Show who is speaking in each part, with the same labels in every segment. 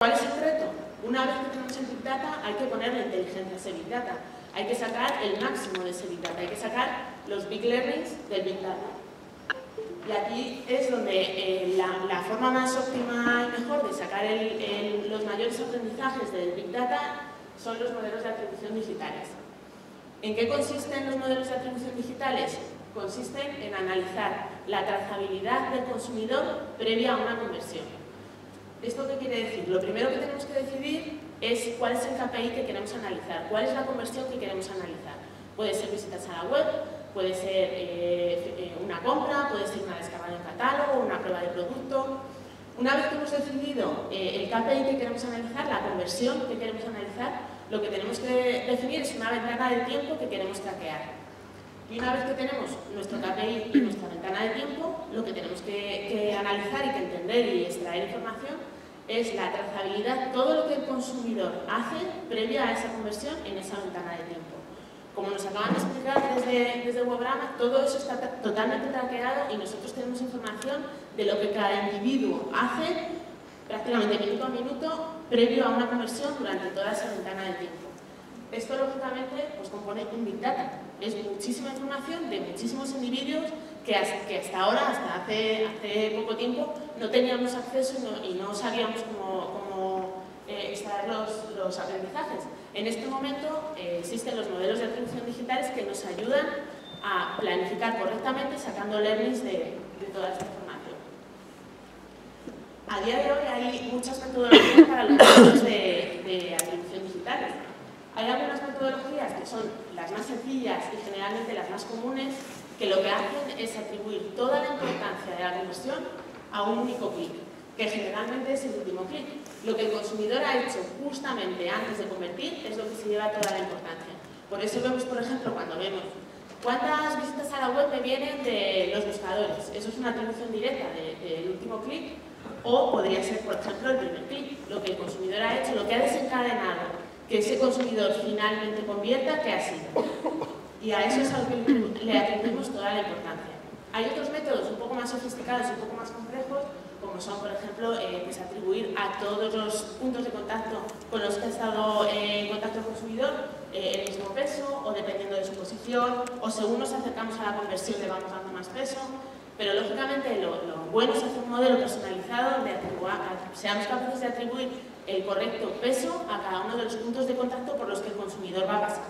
Speaker 1: ¿Cuál es el reto? Una vez que tenemos el Big Data, hay que poner la inteligencia a ese Big Data. Hay que sacar el máximo de ese Big Data. Hay que sacar los Big Learnings del Big Data. Y aquí es donde eh, la, forma más óptima y mejor de sacar los mayores aprendizajes del Big Data son los modelos de atribución digitales. ¿En qué consisten los modelos de atribución digitales? Consisten en analizar la trazabilidad del consumidor previa a una conversión. ¿Esto qué quiere decir? Lo primero que tenemos que decidir es cuál es el KPI que queremos analizar, cuál es la conversión que queremos analizar. Puede ser visitas a la web, puede ser eh, eh, una compra, puede ser una descarga de un catálogo, una prueba de producto. Una vez que hemos decidido eh, el KPI que queremos analizar, la conversión que queremos analizar, lo que tenemos que definir es una ventana de tiempo que queremos traquear. Y una vez que tenemos nuestro KPI y nuestra ventana de tiempo, lo que tenemos que, analizar y que entender y extraer información es la trazabilidad, todo lo que el consumidor hace previa a esa conversión en esa ventana de tiempo. Como nos acaban de explicar desde, desde Webrama, todo eso está totalmente traqueado y nosotros tenemos información de lo que cada individuo hace prácticamente minuto a minuto previo a una conversión durante toda esa ventana de tiempo. Esto, lógicamente, pues compone un Big Data. Es muchísima información de muchísimos individuos que hasta, ahora, hasta hace, hace, poco tiempo, no teníamos acceso y no, sabíamos cómo, eh, extraer los, aprendizajes. En este momento eh, existen los modelos de atribución digitales que nos ayudan a planificar correctamente sacando learnings de, toda esta información. A día de hoy hay muchas metodologías para los modelos de, de atribución digitales. Hay algunas metodologías que son las más sencillas y generalmente las más comunes que lo que hacen es atribuir toda la importancia de la conversión a un único clic, que generalmente es el último clic. Lo que el consumidor ha hecho justamente antes de convertir es lo que se lleva toda la importancia. Por eso vemos, por ejemplo, cuando vemos cuántas visitas a la web me vienen de los buscadores. Eso es una atribución directa del último clic o podría ser, por ejemplo, el primer clic. Lo que el consumidor ha hecho, lo que ha desencadenado que ese consumidor finalmente convierta, que ha sido. Y a eso es a lo que le atribuimos toda la importancia. Hay otros métodos un poco más sofisticados un poco más complejos, como son, por ejemplo, eh, pues atribuir a todos los puntos de contacto con los que ha estado eh, en contacto el consumidor eh, el mismo peso, o dependiendo de su posición, o según nos acercamos a la conversión le vamos dando más peso. Pero lógicamente lo, bueno es hacer un modelo personalizado donde seamos capaces de atribuir el correcto peso a cada uno de los puntos de contacto por los que el consumidor va a pasar.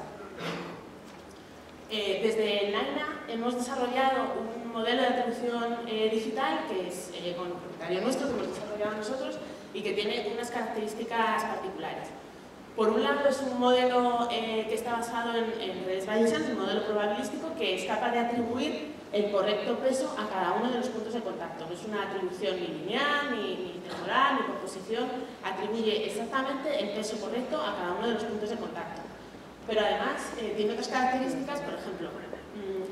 Speaker 1: Eh, desde Naina hemos desarrollado un modelo de atribución eh, digital que es eh, con propietario nuestro, que hemos desarrollado nosotros y que tiene unas características particulares. Por un lado es un modelo que está basado en, redes Bayesian, un modelo probabilístico que es capaz de atribuir el correcto peso a cada uno de los puntos de contacto. No es una atribución ni lineal, ni, temporal, ni por posición, atribuye exactamente el peso correcto a cada uno de los puntos de contacto. Pero además eh, tiene otras características, por ejemplo,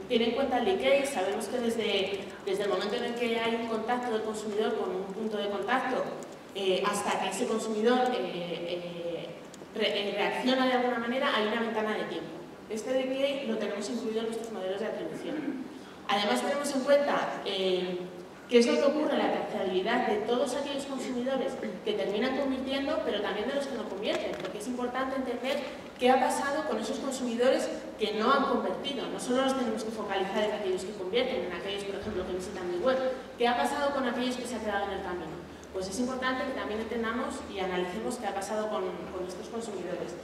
Speaker 1: tiene en cuenta el decay, sabemos que desde, desde el momento en el que hay un contacto del consumidor con un punto de contacto eh, hasta que ese consumidor eh, reacciona de alguna manera, hay una ventana de tiempo. Este decay lo tenemos incluido en nuestros modelos de atribución. Además tenemos en cuenta eh, qué es lo que ocurre en la trazabilidad de todos aquellos consumidores que terminan convirtiendo, pero también de los que no convierten, porque es importante entender qué ha pasado con esos consumidores que no han convertido. No solo nos tenemos que focalizar en aquellos que convierten, en aquellos, por ejemplo, que visitan mi web. ¿Qué ha pasado con aquellos que se han quedado en el camino? Pues es importante que también entendamos y analicemos qué ha pasado con, con estos consumidores.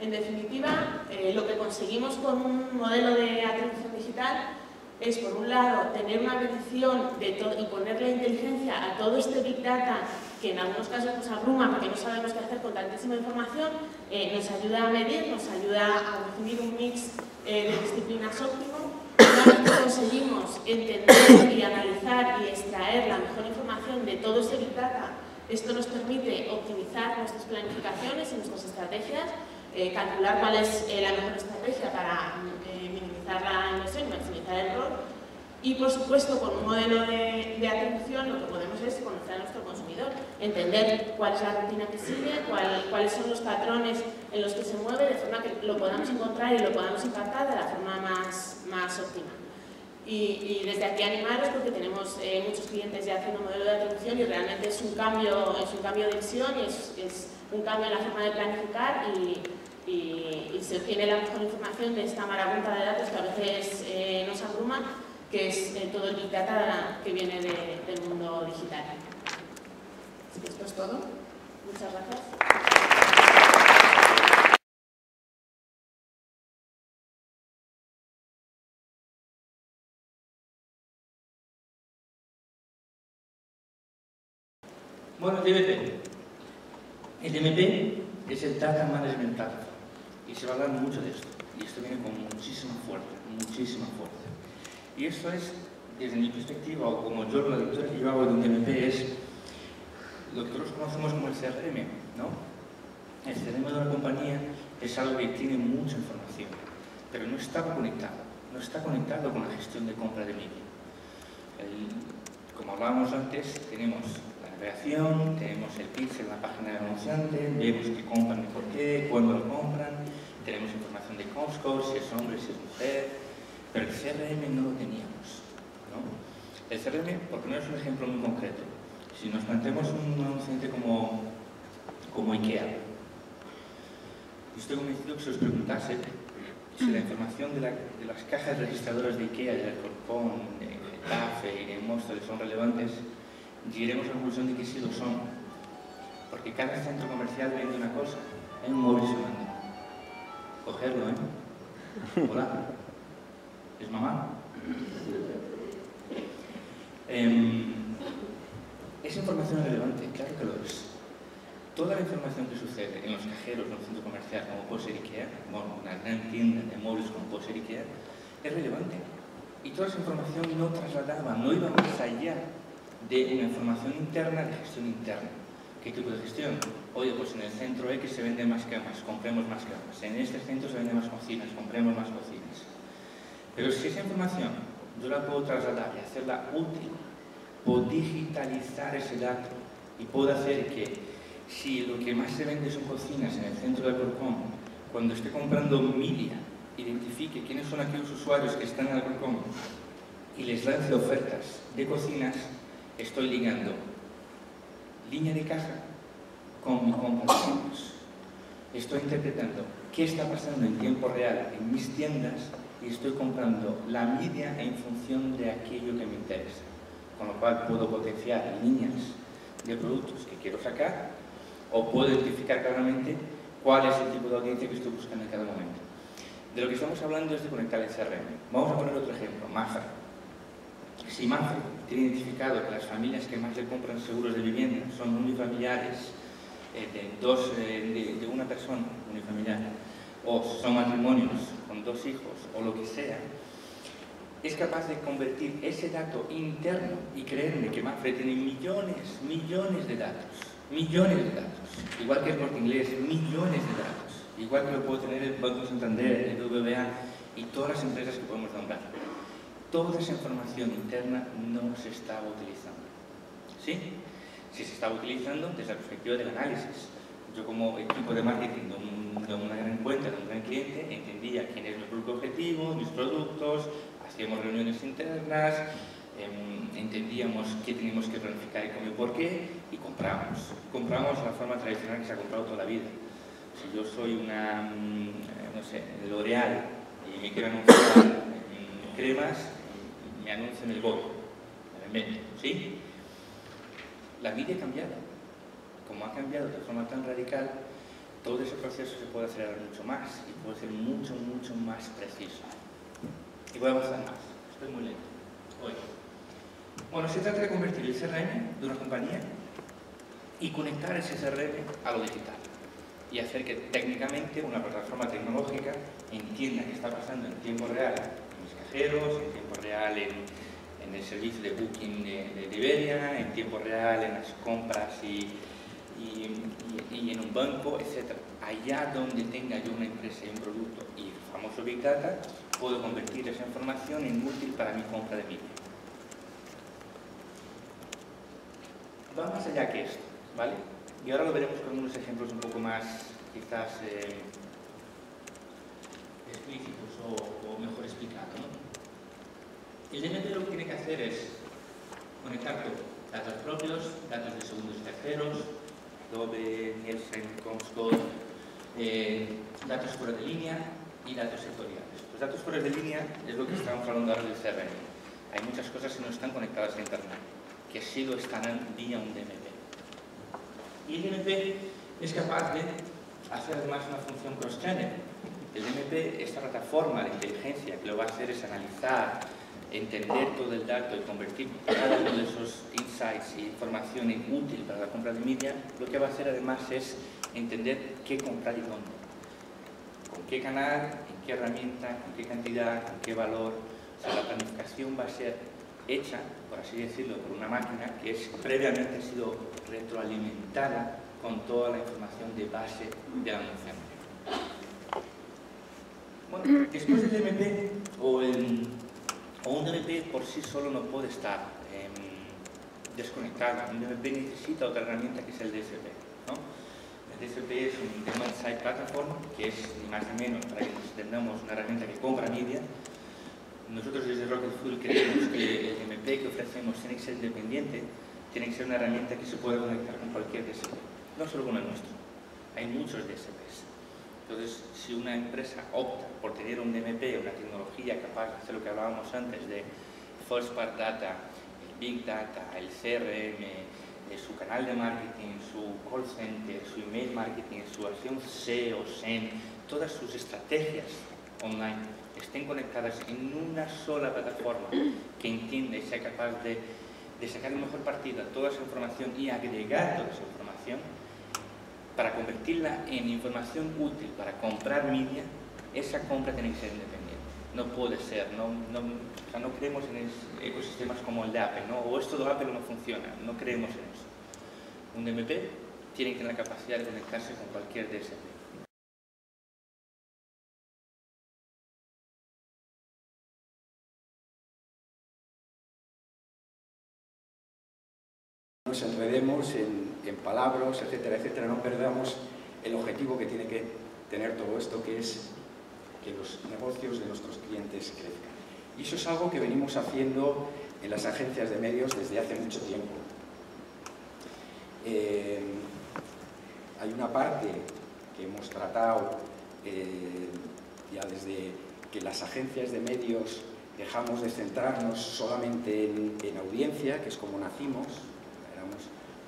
Speaker 1: En definitiva, eh, lo que conseguimos con un modelo de atención digital es, por un lado, tener una medición de y ponerle inteligencia a todo este Big Data que en algunos casos nos abruma porque no sabemos qué hacer con tantísima información, eh, nos ayuda a medir, nos ayuda a definir un mix eh, de disciplinas óptimo. Una vez que conseguimos entender y analizar y extraer la mejor información de todo este Big Data, esto nos permite optimizar nuestras planificaciones y nuestras estrategias eh, calcular cuál es la mejor estrategia para la inversión y maximizar el rol. Y, por supuesto, con un modelo de, atribución lo que podemos es conocer a nuestro consumidor, entender cuál es la rutina que sigue, cuáles son los patrones en los que se mueve, de forma que lo podamos encontrar y lo podamos impactar de la forma más, más óptima. Y, desde aquí animaros porque tenemos eh, muchos clientes ya haciendo modelo de atribución y realmente es un cambio, es un cambio de visión y es, es un cambio en la forma de planificar y, y, se obtiene la mejor información de esta marabunta de datos que a veces eh, nos abruma, que es eh, todo el Big Data que viene del mundo digital. Esto es todo. Muchas gracias.
Speaker 2: Bueno, el DMP. El DMP es el Data Management Platform y se va a hablar mucho de esto. Y esto viene con muchísima fuerza, muchísima fuerza. Y esto es, desde mi perspectiva, o como yo, la lectura que yo hago de un DMP es lo que nosotros conocemos como el CRM, ¿no? El CRM de una compañía es algo que tiene mucha información, pero no está conectado, no está conectado con la gestión de compra de media. como hablábamos antes, tenemos tenemos el pitch en la página de anunciante, vemos qué compran y por qué, cuándo lo compran, tenemos información de Comscore, si es hombre, si es mujer, pero el CRM no lo teníamos. El CRM, porque no es un ejemplo muy concreto, si nos planteamos un anunciante como, como IKEA, estoy convencido que si os preguntase si la información de, las cajas registradoras de IKEA, de Alcorcón, de Getafe y de Móstoles son relevantes, llegaremos a la conclusión de que sí lo son. Porque cada centro comercial vende una cosa. Hay un móvil sonando. Cogerlo, ¿eh? Hola. ¿Es mamá? Eh, ¿Es información relevante? Claro que lo es. Toda la información que sucede en los cajeros, en los centros comerciales, como ser IKEA, bueno, una gran tienda de móviles como ser IKEA, es relevante. Y toda esa información no trasladaba, no iba más allá de una información interna de gestión interna. ¿Qué tipo de gestión? Oye, pues en el centro X se venden más camas, compremos más camas. En este centro se venden más cocinas, compremos más cocinas. Pero si esa información yo la puedo trasladar y hacerla útil, puedo digitalizar ese dato y puedo hacer que si lo que más se vende son cocinas en el centro de Alcorcón, cuando esté comprando media, identifique quiénes son aquellos usuarios que están en Alcorcón y les lance ofertas de cocinas, estoy ligando línea de caja con compra Estoy interpretando qué está pasando en tiempo real en mis tiendas y estoy comprando la media en función de aquello que me interesa. Con lo cual puedo potenciar líneas de productos que quiero sacar o puedo identificar claramente cuál es el tipo de audiencia que estoy buscando en cada momento. De lo que estamos hablando es de conectar el CRM. Vamos a poner otro ejemplo, Mafra. Si Mafra tiene identificado que las familias que más le compran seguros de vivienda son unifamiliares eh, de, dos, eh, de, una persona unifamiliar o son matrimonios con dos hijos o lo que sea, es capaz de convertir ese dato interno y creerme que Mafre tiene millones, millones de datos, millones de datos, igual que el Corte Inglés, millones de datos, igual que lo puedo tener el Banco Santander, el BBVA y todas las empresas que podemos nombrar toda esa información interna no se estaba utilizando. ¿Sí? Si se estaba utilizando desde la perspectiva del análisis. Yo como equipo de marketing de, una gran cuenta, de un gran cliente, entendía quién es mi público objetivo, mis productos, hacíamos reuniones internas, em, entendíamos qué teníamos que planificar y cómo y por qué, y compramos. Compramos la forma tradicional que se ha comprado toda la vida. Si yo soy una, mm, no sé, L'Oreal y me quiero anunciar cremas, me anuncian el voto, ¿sí? La vida ha cambiado. Como ha cambiado de forma tan radical, todo ese proceso se puede acelerar mucho más y puede ser mucho, mucho más preciso. Y voy a avanzar más. Estoy muy lento. Hoy. Bueno, se trata de convertir el CRM de una compañía y conectar ese CRM a lo digital y hacer que técnicamente una plataforma tecnológica entienda qué está pasando en tiempo real en tiempo real en, el servicio de booking de, Iberia, en tiempo real en las compras y, y, en un banco, etc. Allá donde tenga yo una empresa y un producto y famoso Big Data, puedo convertir esa información en útil para mi compra de media. Va más allá que esto, ¿vale? Y ahora lo veremos con unos ejemplos un poco más, quizás, eh, explícitos o. El DMP lo que tiene que hacer es conectar datos propios, datos de segundos y terceros, Adobe, Nielsen, Comscore, eh, datos fuera de línea y datos sectoriales. Los datos fuera de línea es lo que estamos hablando ahora del CRM. Hay muchas cosas que no están conectadas a Internet, que sí lo estarán vía un DMP. Y el DMP es capaz de hacer además una función cross-channel. El DMP, esta plataforma de inteligencia que lo va a hacer es analizar, entender todo el dato y convertir cada uno de esos insights e información en útil para la compra de media, lo que va a hacer además es entender qué comprar y dónde. Con qué canal, en qué herramienta, con qué cantidad, con qué valor. O sea, la planificación va a ser hecha, por así decirlo, por una máquina que es, previamente ha sido retroalimentada con toda la información de base de anunciante. Bueno, después del DMP o el un DMP por sí solo no puede estar eh. Un DMP necesita otra herramienta que es el DSP. ¿no? El DSP es un Demand Side Platform, que es ni más ni menos, para que nos entendamos, una herramienta que compra media. Nosotros desde Rocket Fuel creemos que el DMP que ofrecemos tiene que ser independiente, tiene que ser una herramienta que se puede conectar con cualquier DSP, no solo con el nuestro. Hay muchos DSPs. Entonces, si una empresa opta por tener un DMP, una tecnología capaz de hacer lo que hablábamos antes de First Part Data, el Big Data, el CRM, eh, su canal de marketing, su call center, su email marketing, su acción SEO, SEM, todas sus estrategias online estén conectadas en una sola plataforma que entienda y sea capaz de, de sacar el mejor partido a toda esa información y agregar toda esa información, para convertirla en información útil para comprar media, esa compra tiene que ser independiente. No puede ser, no, no, o no creemos en ecosistemas como el de Apple, ¿no? o esto de Apple no funciona, no creemos en eso. Un DMP tiene que tener la capacidad de conectarse con cualquier DSP.
Speaker 3: nos enredemos en, en, palabras, etcétera, etcétera, no perdamos el objetivo que tiene que tener todo esto, que es que los negocios de nuestros clientes crezcan. Y eso es algo que venimos haciendo en las agencias de medios desde hace mucho tiempo. Eh, hay una parte que hemos tratado eh, ya desde que las agencias de medios dejamos de centrarnos solamente en, en audiencia, que es como nacimos,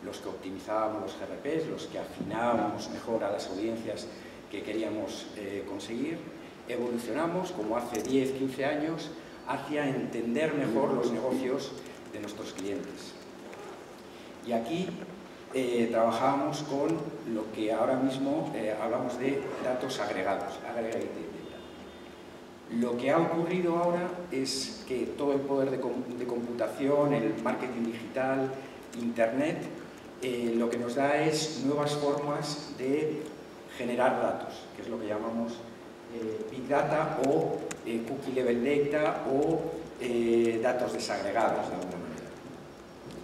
Speaker 3: los que optimizábamos los GRPs, los que afinábamos mejor a las audiencias que queríamos eh, conseguir, evolucionamos, como hace 10, 15 años, hacia entender mejor los negocios de nuestros clientes. Y aquí eh, trabajamos con lo que ahora mismo eh, hablamos de datos agregados, Lo que ha ocurrido ahora es que todo el poder de, de computación, el marketing digital, Internet, eh, lo que nos da es nuevas formas de generar datos, que es lo que llamamos eh, Big Data o eh, Cookie Level Data o datos desagregados de alguna manera.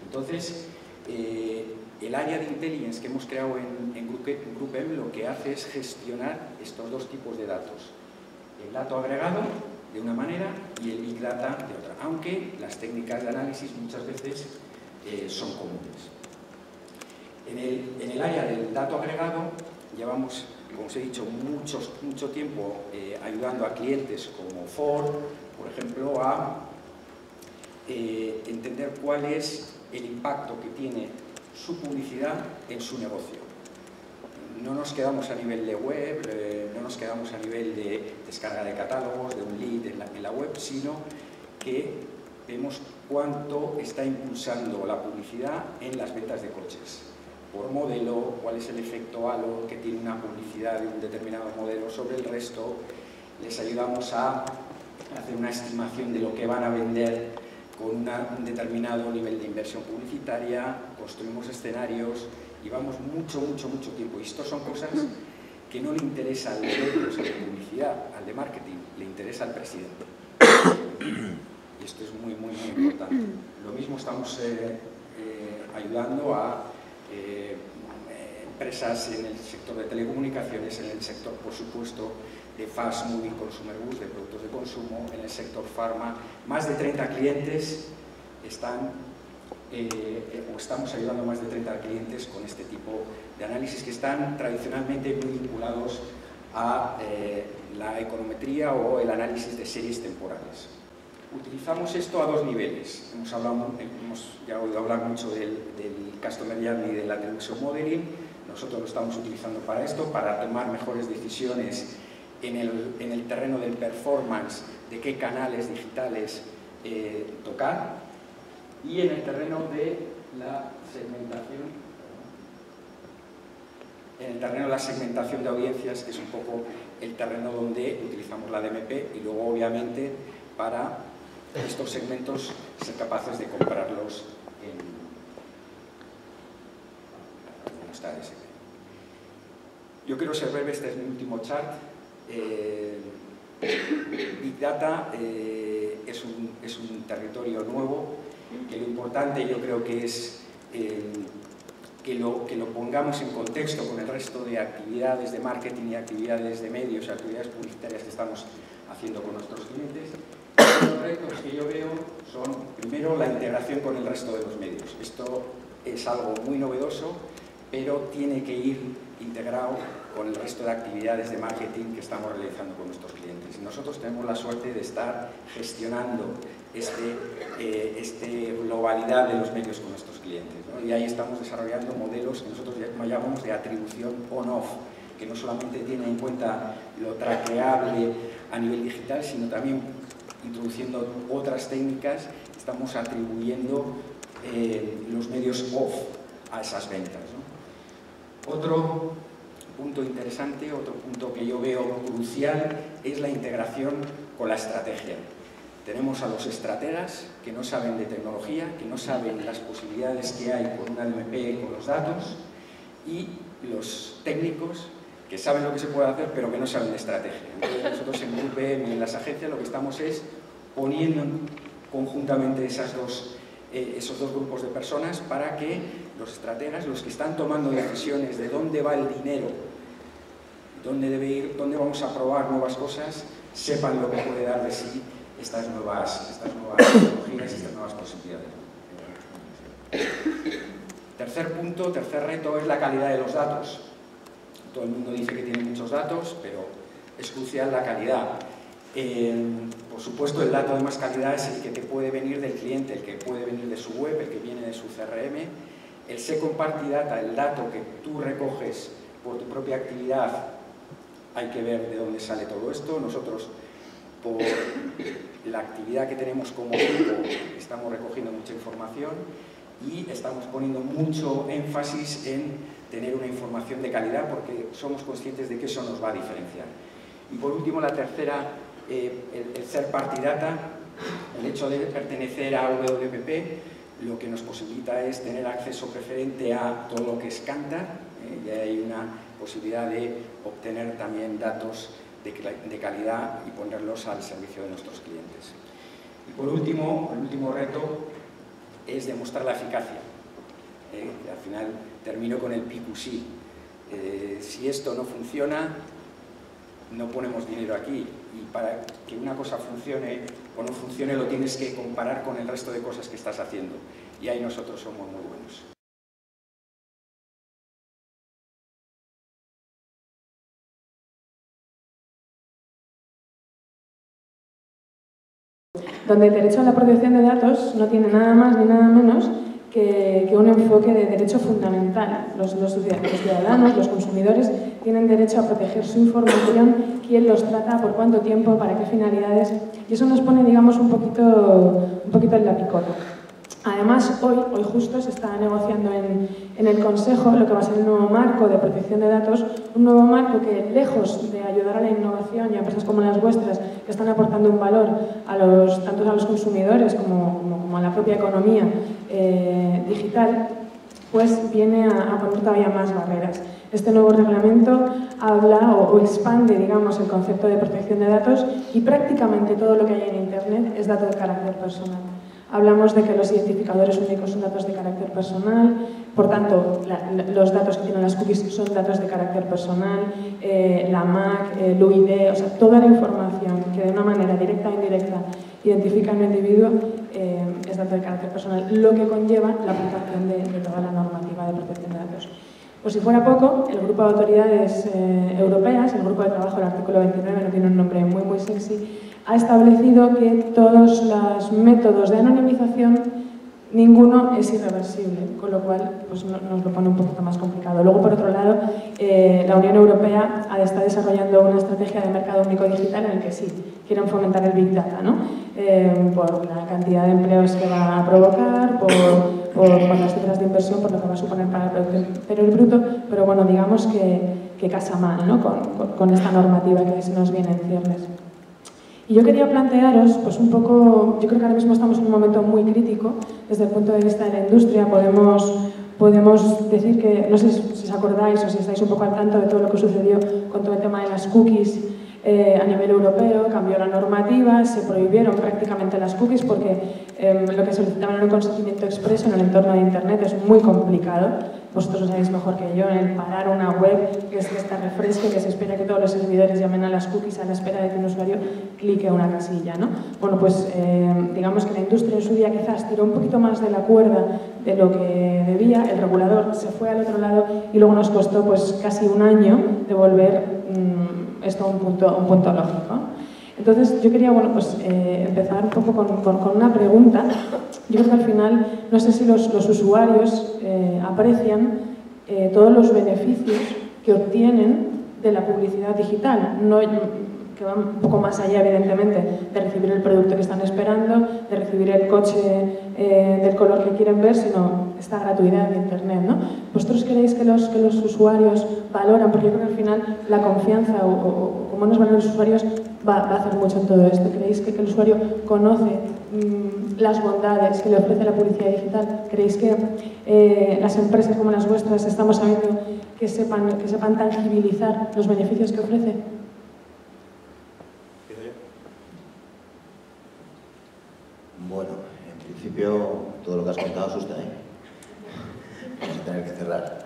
Speaker 3: Entonces, el área de intelligence que hemos creado en, en GroupM lo que hace es gestionar estos dos tipos de datos. El dato agregado de una manera y el Big Data de otra, aunque las técnicas de análisis muchas veces son comunes. En el, área del dato agregado llevamos, como os he dicho, mucho tiempo eh, ayudando a clientes como Ford, por ejemplo, a eh, entender cuál es el impacto que tiene su publicidad en su negocio. No nos quedamos a nivel de web, eh, no nos quedamos a nivel de descarga de catálogos, de un lead en la web, sino que vemos cuánto está impulsando la publicidad en las ventas de coches por modelo, cuál es el efecto halo que tiene una publicidad de un determinado modelo sobre el resto, les ayudamos a hacer una estimación de lo que van a vender con un determinado nivel de inversión publicitaria, construimos escenarios y vamos mucho, mucho, mucho tiempo. Y esto son cosas que no le interesa al de publicidad, al de marketing, le interesa al presidente. Y esto es muy, muy, muy importante. Lo mismo estamos eh, eh, ayudando a eh, empresas en el sector de telecomunicaciones, en el sector, por supuesto, de fast moving consumer goods, de productos de consumo, en el sector pharma. Más de 30 clientes están, eh, o estamos ayudando a más de 30 clientes con este tipo de análisis que están tradicionalmente muy vinculados a eh, la econometría o el análisis de series temporales. Utilizamos esto a dos niveles. Hemos, hablado, hemos ya oído hablar mucho del, del Customer Journey y del Attribution Modeling. Nosotros lo estamos utilizando para esto, para tomar mejores decisiones en el, en el terreno del performance, de qué canales digitales eh, tocar, y en el terreno de la segmentación en el terreno de la segmentación de audiencias, que es un poco el terreno donde utilizamos la DMP y luego obviamente para estos segmentos ser capaces de comprarlos en... Yo quiero ser breve, este es mi último chart. Eh, Big Data eh, es, un, es, un, territorio nuevo, que lo importante yo creo que es eh, que, lo, que lo pongamos en contexto con el resto de actividades de marketing y actividades de medios, actividades publicitarias que estamos haciendo con nuestros clientes. Los retos que yo veo son, primero, la integración con el resto de los medios. Esto es algo muy novedoso, pero tiene que ir integrado con el resto de actividades de marketing que estamos realizando con nuestros clientes. Nosotros tenemos la suerte de estar gestionando este, eh, este globalidad de los medios con nuestros clientes. Y ahí estamos desarrollando modelos que nosotros llamamos de atribución on-off, que no solamente tiene en cuenta lo traqueable a nivel digital, sino también introduciendo otras técnicas, estamos atribuyendo eh, los medios off a esas ventas. Otro punto interesante, otro punto que yo veo crucial es la integración con la estrategia. Tenemos a los estrategas que no saben de tecnología, que no saben las posibilidades que hay con una DMP, con los datos, y los técnicos que saben lo que se puede hacer, pero que no saben estrategia. Entonces, nosotros en UPM y en las agencias lo que estamos es poniendo conjuntamente esas dos, eh, esos dos grupos de personas para que los estrategas, los que están tomando decisiones de dónde va el dinero, dónde debe ir, dónde vamos a probar nuevas cosas, sepan lo que puede dar de sí estas nuevas, estas nuevas tecnologías y estas nuevas posibilidades. Tercer punto, tercer reto es la calidad de los datos. Todo el mundo dice que tiene muchos datos, pero es crucial la calidad. por supuesto, el dato de más calidad es el que te puede venir del cliente, el que puede venir de su web, el que viene de su CRM. El second party data, el dato que tú recoges por tu propia actividad, hay que ver de dónde sale todo esto. Nosotros, por la actividad que tenemos como grupo, estamos recogiendo mucha información y estamos poniendo mucho énfasis en tener una información de calidad porque somos conscientes de que eso nos va a diferenciar. Y por último, la tercera, eh, el, el third party data, el hecho de pertenecer a WPP, lo que nos posibilita es tener acceso preferente a todo lo que es Cantar, eh, y hay una posibilidad de obtener también datos de, calidad y ponerlos al servicio de nuestros clientes. Y por último, el último reto es demostrar la eficacia. Eh, al final termino con el PQC. Eh, si esto no funciona, no ponemos dinero aquí. Y para que una cosa funcione o no funcione, lo tienes que comparar con el resto de cosas que estás haciendo. Y ahí nosotros somos muy buenos.
Speaker 4: donde el derecho a la protección de datos no tiene nada más ni nada menos que, un enfoque de derecho fundamental. Los, los, ciudadanos, los consumidores, tienen derecho a proteger su información, quién los trata, por cuánto tiempo, para qué finalidades, y eso nos pone, digamos, un poquito, un poquito en la picota. Además, hoy, hoy justo se está negociando en, en, el Consejo lo que va a ser el nuevo marco de protección de datos, un nuevo marco que, lejos de ayudar a la innovación y a empresas como las vuestras, que están aportando un valor a los, tanto a los consumidores como, como, a la propia economía eh, digital, pues viene a, poner todavía más barreras. Este nuevo reglamento habla o, o, expande, digamos, el concepto de protección de datos y prácticamente todo lo que hay en Internet es dato de carácter personal. Hablamos de que los identificadores únicos son datos de carácter personal, por tanto, los datos que tienen las cookies son datos de carácter personal, eh, la MAC, el UID, o sea, toda la información que de una manera directa o indirecta identifica a un individuo eh, es dato de carácter personal, lo que conlleva la aplicación de, toda la normativa de protección de datos. Pues si fuera poco, el grupo de autoridades eh, europeas, el grupo de trabajo del artículo 29, no tiene un nombre muy muy sexy, ha establecido que todos los métodos de anonimización ninguno es irreversible, con lo cual pues, nos lo pone un poquito más complicado. Luego, por otro lado, eh, la Unión Europea está desarrollando una estrategia de mercado único digital en el que sí, quieren fomentar el Big Data, ¿no? Eh, por la cantidad de empleos que va a provocar, por, las cifras de inversión, por lo que va a suponer para el Producto Bruto, pero bueno, digamos que, casa mal ¿no? con, con esta normativa que se nos viene en ciernes. Y yo quería plantearos, pues un poco, yo creo que ahora mismo estamos en un momento muy crítico desde el punto de vista de la industria. Podemos, podemos decir que, no sé si os acordáis o si estáis un poco al tanto de todo lo que sucedió con todo el tema de las cookies eh, a nivel europeo, cambió la normativa, se prohibieron prácticamente las cookies porque em, lo que solicitaban era un consentimiento expreso en el entorno de Internet. Es muy complicado vosotros lo sabéis mejor que yo, el parar una web, que es que esta refresque, que se espera que todos los servidores llamen a las cookies a la espera de que un usuario clique una casilla. ¿no? Bueno, pues eh, digamos que la industria en su día quizás tiró un poquito más de la cuerda de lo que debía, el regulador se fue al otro lado y luego nos costó pues casi un año devolver mmm, esto a un punto, un punto lógico. Entonces, yo quería bueno, pues, eh, empezar un poco con, con, una pregunta. Yo creo que al final, no sé si los, los usuarios eh, aprecian eh, todos los beneficios que obtienen de la publicidad digital. No, que van un poco más allá, evidentemente, de recibir el producto que están esperando, de recibir el coche del color que quieren ver, sino esta gratuidad de Internet. ¿no? ¿Vosotros creéis que los, que los usuarios valoran? Porque yo creo que al final la confianza o, o, cómo nos valoran los usuarios va, a hacer mucho en todo esto. ¿Creéis que, el usuario conoce mm, las bondades que le ofrece la publicidad digital? ¿Creéis que eh, las empresas como las vuestras estamos sabiendo que sepan, que sepan tangibilizar los beneficios que ofrece?
Speaker 5: Bueno, en principio todo lo que has contado asusta, ¿eh? Vamos a tener que cerrar.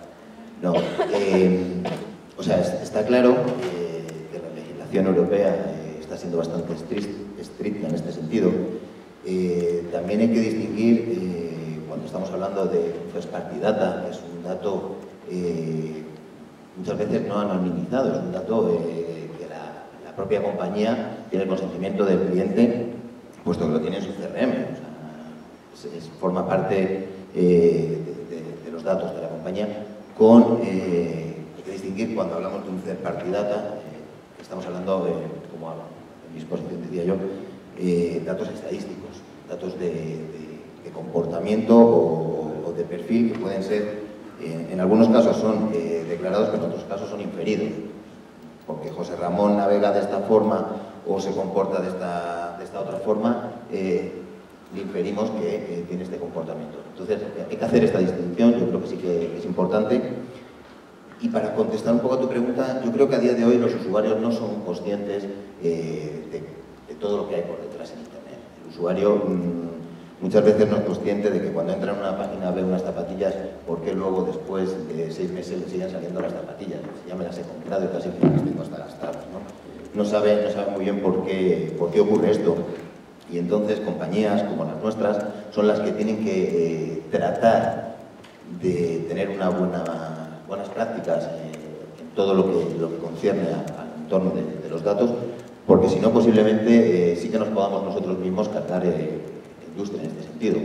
Speaker 5: No, eh, o sea, está claro la legislación europea está siendo bastante estricta en este sentido. Eh, también hay que distinguir, eh, cuando estamos hablando de first party data, que es un dato eh, muchas veces no anonimizado, es un dato que la, propia compañía tiene el consentimiento del cliente, puesto que lo tiene en su CRM, forma parte de, los datos de la compañía, con, hay que distinguir cuando hablamos de un third party data, estamos hablando de, como disposición, decía yo, eh, datos estadísticos, datos de, comportamiento o, de perfil que pueden ser, en algunos casos son eh, declarados, pero en otros casos son inferidos. Porque José Ramón navega de esta forma o se comporta de esta, de esta otra forma, eh, inferimos que tiene este comportamiento. Entonces, hay que hacer esta distinción, yo creo que sí que es importante. Y para contestar un poco a tu pregunta, yo creo que a día de hoy los usuarios no son conscientes eh, de, todo lo que hay por detrás en Internet. El usuario mm, muchas veces no es consciente de que cuando entra en una página ve unas zapatillas, ¿por qué luego después de seis meses le siguen saliendo las zapatillas? Ya me las he comprado y casi que las tengo hasta gastadas. ¿no? No, sabe, no sabe muy bien por qué, por qué ocurre esto. Y entonces compañías como las nuestras son las que tienen que eh, tratar de tener una buena buenas prácticas eh, en todo lo que, lo que concierne al entorno de, los datos, porque si no posiblemente eh, sí que nos podamos nosotros mismos cargar eh, la industria en este sentido.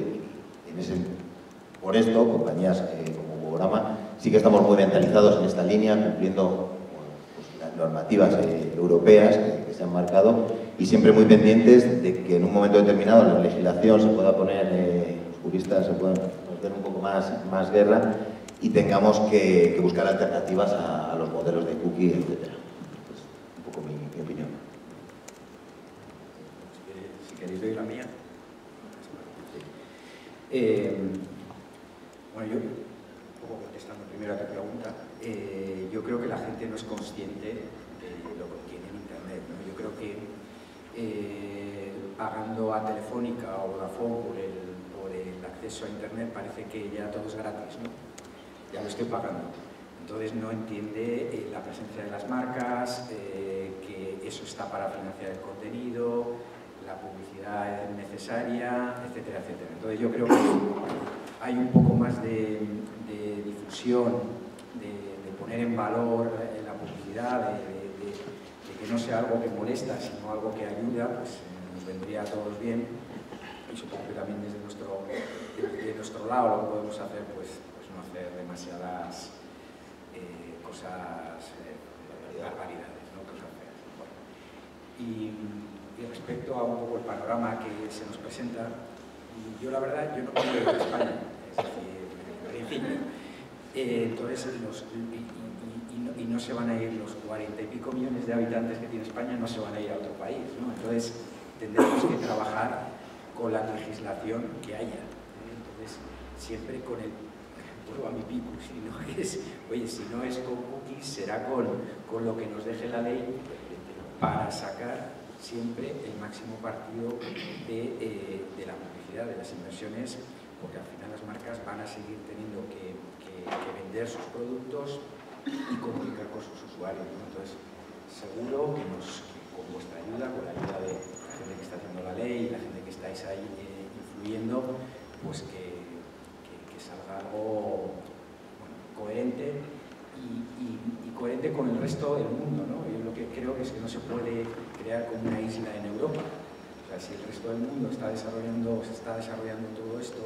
Speaker 5: por esto, compañías como Gogorama sí que estamos muy mentalizados en esta línea, cumpliendo pues, las normativas europeas que, se han marcado y siempre muy pendientes de que en un momento determinado la legislación se pueda poner, los juristas se puedan hacer un poco más, más guerra y tengamos que, buscar alternativas a, los modelos de cookie, etc. Es un poco mi, opinión.
Speaker 3: Si queréis oír la mía. Eh, bueno, yo, un poco contestando primero a tu pregunta, eh, yo creo que la gente no es consciente de lo que tiene en Internet. Yo creo que eh, pagando a Telefónica o Vodafone por el acceso a Internet parece que ya todo es gratis, ¿no? Ya lo estoy pagando. Entonces no entiende eh, la presencia de las marcas, eh, que eso está para financiar el contenido, la publicidad es necesaria, etcétera, etcétera. Entonces yo creo que hay un poco más de, difusión, de, poner en valor eh, la publicidad, de, que no sea algo que molesta, sino algo que ayuda, pues nos vendría a todos bien. Y supongo que también desde nuestro, desde nuestro lado lo podemos hacer, pues no hacer demasiadas eh, cosas, eh, ¿no? cosas feas. Y, respecto a un poco el panorama que se nos presenta, yo la verdad, yo no quiero ir a España, es decir, en principio. Eh, entonces, los, y, y, no, se van a ir los cuarenta y pico millones de habitantes que tiene España, no se van a ir a otro país. ¿no? Entonces, tendremos que trabajar con la legislación que haya. Entonces, siempre con el a mi pico, si no es, oye, si no es con cookies, será con, con lo que nos deje la ley para sacar siempre el máximo partido de, eh, de, la publicidad, de las inversiones, porque al final las marcas van a seguir teniendo que, que, vender sus productos y comunicar con sus usuarios. Entonces, seguro que, con vuestra ayuda, con la ayuda de la gente que está haciendo la ley, la gente que estáis ahí eh, influyendo, pues que algo coherente y, coherente con el resto del mundo. ¿no? Yo lo que creo es que no se puede crear como una isla en Europa. O sea, si el resto del mundo está desarrollando, se está desarrollando todo esto,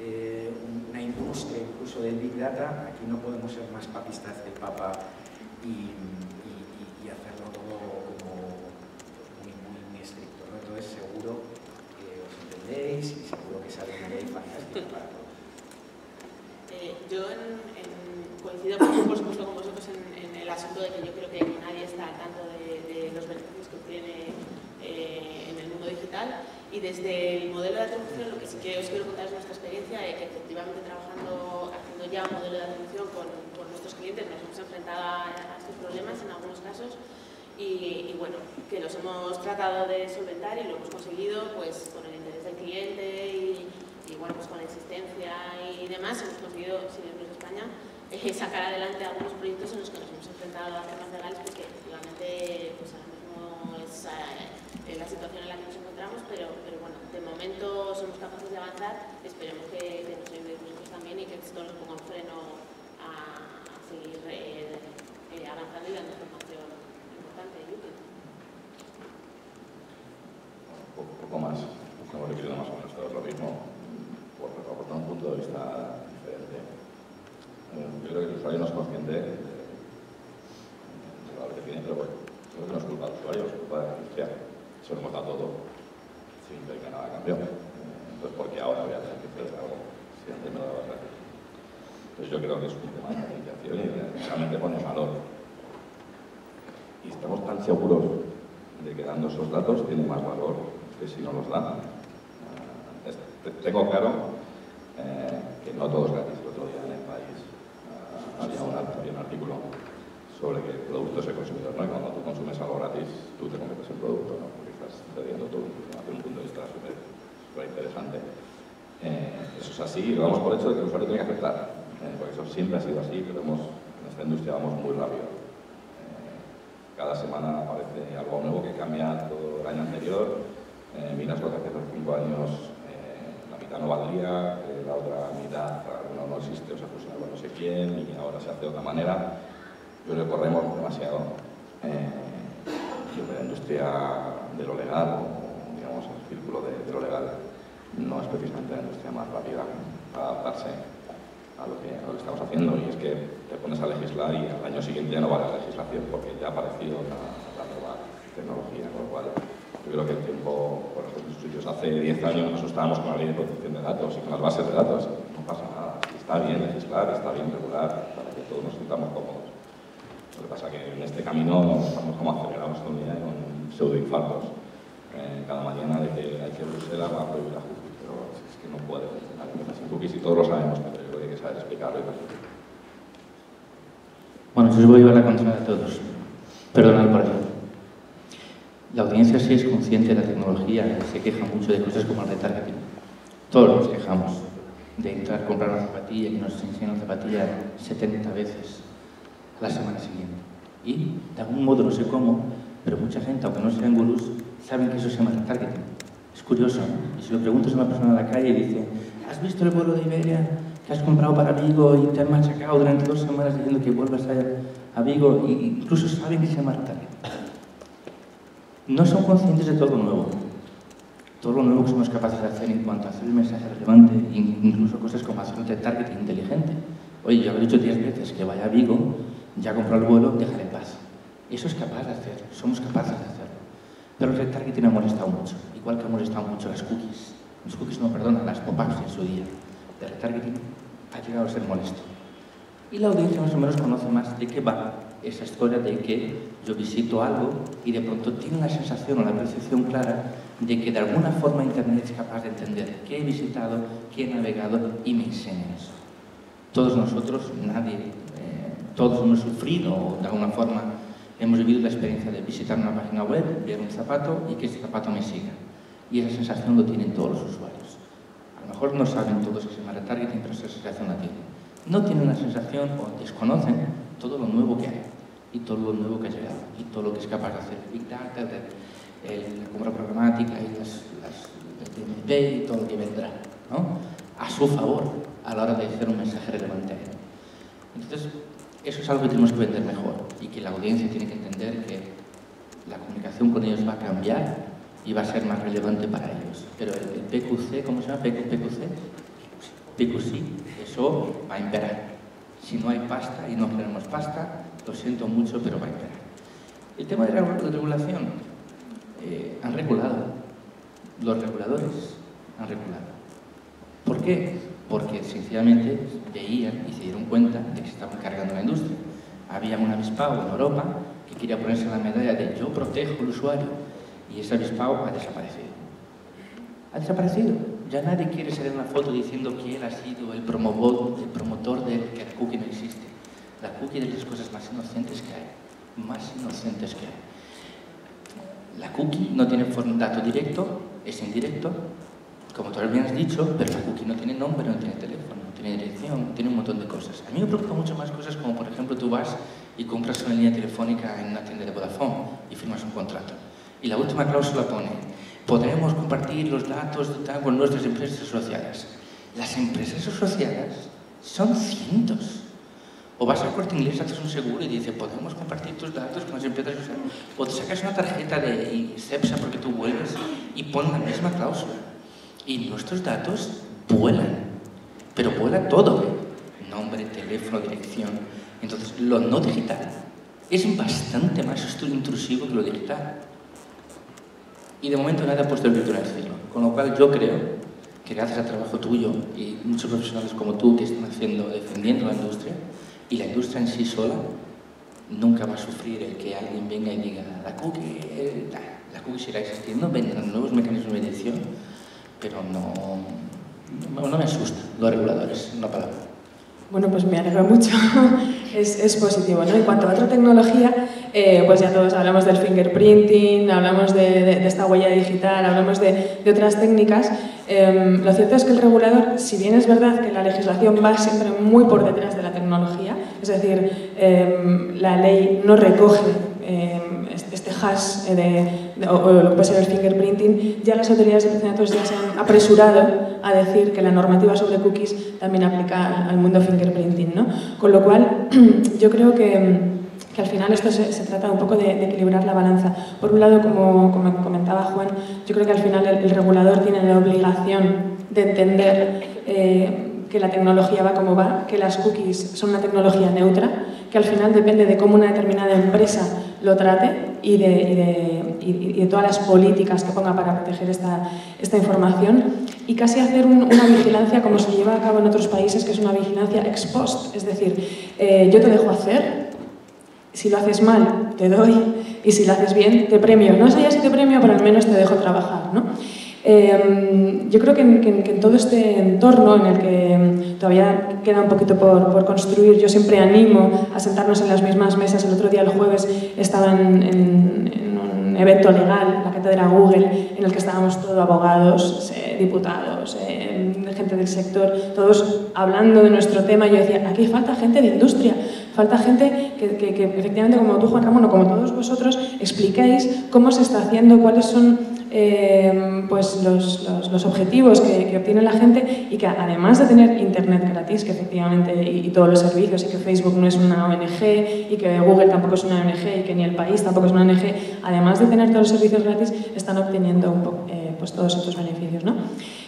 Speaker 3: eh, una industria incluso del Big Data, aquí no podemos ser más papistas que el Papa y, hacerlo todo como muy, muy, estricto. Entonces seguro que os entendéis y seguro que sale una ley fantástica para todos.
Speaker 1: Eh, yo coincido por supuesto con vosotros en, el asunto de que yo creo que nadie está al tanto de, los beneficios que tiene eh, en el mundo digital y desde el modelo de atribución lo que sí que os quiero contar es nuestra experiencia de que efectivamente trabajando, haciendo ya un modelo de atribución con, nuestros clientes nos hemos enfrentado a, estos problemas en algunos casos y, bueno, que los hemos tratado de solventar y lo hemos conseguido pues con el interés del cliente y, bueno, pues con la existencia y demás hemos conseguido, si bien de España, eh, sacar adelante algunos proyectos en los que nos hemos enfrentado a temas legales porque efectivamente pues ahora mismo es eh, la situación en la que nos encontramos, pero, pero bueno, de momento somos capaces de avanzar, esperemos que, que nos ayudéis vosotros también y que esto nos ponga un freno a, seguir eh, avanzando y dando información importante y útil.
Speaker 6: Un poco más, estamos repitiendo más o menos lo mismo por aportar un punto de vista diferente. Eh, yo creo que el usuario no es consciente de, lo que tiene, pero bueno, creo que no es culpa del usuario, es culpa de la industria. Se lo hemos dado todo sin ver que nada cambió. Entonces, ¿por qué ahora voy a tener que hacer algo si antes me lo daba gratis? Entonces, yo creo que es un tema de concienciación y realmente pone valor. Y estamos tan seguros de que dando esos datos tiene más valor que si no los dan. Eh, tengo claro eh, que no todo es gratis. El otro día en el país uh, había, un, artículo sobre que el producto es el consumidor, ¿no? Y cuando tú consumes algo gratis, tú te conviertes en producto, ¿no? Porque estás cediendo todo desde un punto de vista súper interesante. Eh, eso es así, lo damos por hecho de que el usuario tiene que aceptar, eh, porque eso siempre ha sido así, pero hemos, en esta industria vamos muy rápido. Eh, cada semana aparece algo nuevo que cambia todo el año anterior, miras lo que hace hace cinco años mitad no valdría, la otra mitad no, no existe o se fusiona con no sé quién y ahora se hace de otra manera. Yo creo que corremos demasiado. Eh, la industria de lo legal, digamos, el círculo de, lo legal, no es precisamente la industria más rápida para adaptarse a lo, que, lo que estamos haciendo y es que te pones a legislar y al año siguiente ya no vale la legislación porque ya ha aparecido la, la nueva tecnología, con lo cual yo creo que el tiempo, hace 10 años nos estábamos con la ley de protección de datos y con las bases de datos. No pasa nada. Está bien legislar, está bien regular, para que todos nos sintamos cómodos. Lo que pasa es que en este camino estamos como acelerados todo el día con pseudoinfartos. Eh, cada mañana de que hay que Bruselas va a prohibir la justicia, pero es que no puede funcionar sin cookies y todos lo sabemos, pero yo creo que hay que saber explicarlo y
Speaker 2: Bueno, yo os voy a llevar la contra de todos. Perdonad por ello. La audiencia sí es consciente de la tecnología y se queja mucho de cosas como el retargeting. Todos nos quejamos. de entrar a comprar una zapatilla que nos enseña una zapatilla 70 veces a la semana siguiente. Y de algún modo, no sé cómo, pero mucha gente, aunque no sean gurús, saben que eso se llama retargeting. Es curioso. Y si lo preguntas a una persona en la calle y dice, ¿has visto el vuelo de Iberia que has comprado para Vigo y te han machacado durante dos semanas diciendo que vuelvas a, Vigo? Y incluso saben que se llama retargeting. No son conscientes de todo lo nuevo. Todo lo nuevo que somos capaces de hacer en cuanto a hacer el mensaje relevante, incluso cosas como hacer un retargeting inteligente. Oye, yo he dicho 10 veces que vaya a Vigo, ya compró el vuelo, déjale en paz. Eso es capaz de hacer, somos capaces de hacerlo. Pero el retargeting ha molestado mucho, igual que ha molestado mucho las cookies. Las cookies no perdonan, las pop-ups en su día. El retargeting ha llegado a ser molesto. Y la audiencia más o menos conoce más de qué va esa historia de que yo visito algo y de pronto tiene la sensación o la percepción clara de que de alguna forma Internet es capaz de entender qué he visitado, qué he navegado y me enseña eso. Todos nosotros, nadie, eh, todos hemos sufrido o de alguna forma hemos vivido la experiencia de visitar una página web, ver un zapato y que ese zapato me siga. Y esa sensación lo tienen todos los usuarios. A lo mejor no saben todos que se llama retargeting, pero esa sensación la tienen. No tienen la sensación o desconocen todo lo nuevo que hay y todo lo nuevo que ha llegado y todo lo que es capaz de hacer Big Data, de, la compra programática y el TMP y todo lo que vendrá, ¿no? a su favor a la hora de hacer un mensaje relevante a él. Entonces, eso es algo que tenemos que vender mejor y que la audiencia tiene que entender que la comunicación con ellos va a cambiar y va a ser más relevante para ellos. Pero el, el PQC, ¿cómo se llama? PQC, PQC, eso va a imperar. Si no hay pasta y no queremos pasta, lo siento mucho, pero va a imperar. El tema de la regulación, eh, han regulado. Los reguladores han regulado. ¿Por qué? Porque sencillamente veían y se dieron cuenta de que se estaban cargando la industria. Había un avispado en Europa que quería ponerse la medalla de yo protejo al usuario y ese avispado ha desaparecido. Ha desaparecido. Ya nadie quiere salir en una foto diciendo que él ha sido el, promotor, el promotor de que la cookie no existe. La cookie es de las cosas más inocentes que hay. Más inocentes que hay. La cookie no tiene dato directo, es indirecto, como tú bien has dicho, pero la cookie no tiene nombre, no tiene teléfono, no tiene dirección, tiene un montón de cosas. A mí me preocupan mucho más cosas como, por ejemplo, tú vas y compras una línea telefónica en una tienda de Vodafone y firmas un contrato. Y la última cláusula pone, podremos compartir los datos con nuestras empresas asociadas. Las empresas asociadas son cientos. O vas al corte inglés, haces un seguro y dice, podemos compartir tus datos con las empresas asociadas. O te sacas una tarjeta de CEPSA porque tú vuelves y pon la misma cláusula. Y nuestros datos vuelan, pero vuela todo. Nombre, teléfono, dirección. Entonces, lo no digital es bastante más intrusivo que lo digital. Y de momento nadie ha puesto el grito en el cielo. Con lo cual yo creo que gracias al trabajo tuyo y muchos profesionales como tú que están haciendo, defendiendo la industria, y la industria en sí sola nunca va a sufrir el que alguien venga y diga la cookie, la cookie seguirá existiendo, vendrán nuevos mecanismos de medición, pero no, no, no me asusta los reguladores, una palabra.
Speaker 4: Bueno, pues me alegra mucho, es, es, positivo. ¿no? En cuanto a otra tecnología, eh, pues ya todos hablamos del fingerprinting, hablamos de, esta huella digital, hablamos de, otras técnicas. Eh, lo cierto es que el regulador, si bien es verdad que la legislación va siempre muy por detrás de la tecnología, es decir, eh, la ley no recoge este hash de, o, lo que puede ser el fingerprinting, ya las autoridades de protección ya se han apresurado a decir que la normativa sobre cookies también aplica al mundo fingerprinting. ¿no? Con lo cual, yo creo que, que al final esto se, trata un poco de, equilibrar la balanza. Por un lado, como, como comentaba Juan, yo creo que al final el, regulador tiene la obligación de entender eh, que la tecnología va como va, que las cookies son una tecnología neutra, que al final depende de cómo una determinada empresa lo trate y de, y de, todas las políticas que ponga para proteger esta, esta información y casi hacer un, una vigilancia como se lleva a cabo en otros países, que es una vigilancia ex post, es decir, eh, yo te dejo hacer, si lo haces mal te doy y si lo haces bien te premio. No sé ya si te premio, pero al menos te dejo trabajar. ¿no? Eh, yo creo que en, todo este entorno en el que todavía queda un poquito por, por, construir, yo siempre animo a sentarnos en las mismas mesas. El otro día, el jueves, estaba en, un evento legal, la cátedra Google, en el que estábamos todos abogados, eh, diputados, gente gente del sector, todos hablando de nuestro tema. Yo decía, aquí falta gente de industria, falta gente que, efectivamente, como tú, Juan Ramón, o como todos vosotros, explicáis cómo se está haciendo, cuáles son eh, pues los, los, los objetivos que, obtiene la gente y que además de tener internet gratis, que efectivamente, y, todos los servicios, y que Facebook no es una ONG, y que Google tampoco es una ONG, y que ni el país tampoco es una ONG, además de tener todos los servicios gratis, están obteniendo eh, pues todos estos beneficios. ¿no?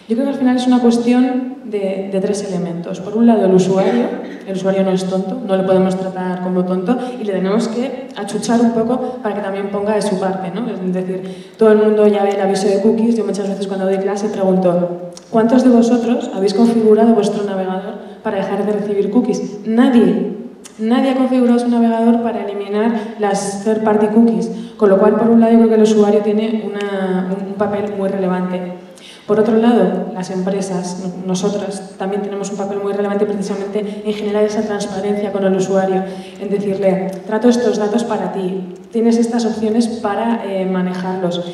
Speaker 4: Yo creo que al final es una cuestión de, de, tres elementos. Por un lado, el usuario. El usuario no es tonto, no le podemos tratar como tonto y le tenemos que achuchar un poco para que también ponga de su parte. ¿no? Es decir, todo el mundo ya ve el aviso de cookies. Yo muchas veces cuando doy clase pregunto, ¿cuántos de vosotros habéis configurado vuestro navegador para dejar de recibir cookies? Nadie. Nadie ha configurado su navegador para eliminar las third-party cookies, con lo cual, por un lado, creo que el usuario tiene un papel muy relevante. Por otro lado, las empresas, nosotras, también tenemos un papel muy relevante precisamente en generar esa transparencia con el usuario, en decirle, trato estos datos para ti, tienes estas opciones para eh, manejarlos,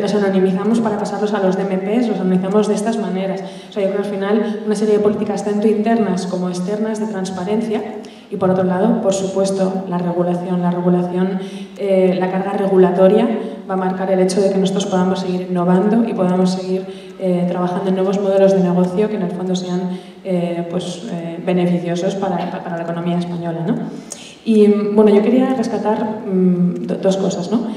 Speaker 4: los anonimizamos para pasarlos a los DMPs, los anonimizamos de estas maneras. O sea, yo creo que al final una serie de políticas tanto internas como externas de transparencia y por otro lado, por supuesto, la regulación. La regulación, eh, la carga regulatoria va a marcar el hecho de que nosotros podamos seguir innovando y podamos seguir eh, trabajando en nuevos modelos de negocio que en el fondo sean eh, pues, eh, beneficiosos para, para, la economía española. ¿no? Y bueno, yo quería rescatar mmm, dos cosas. ¿no?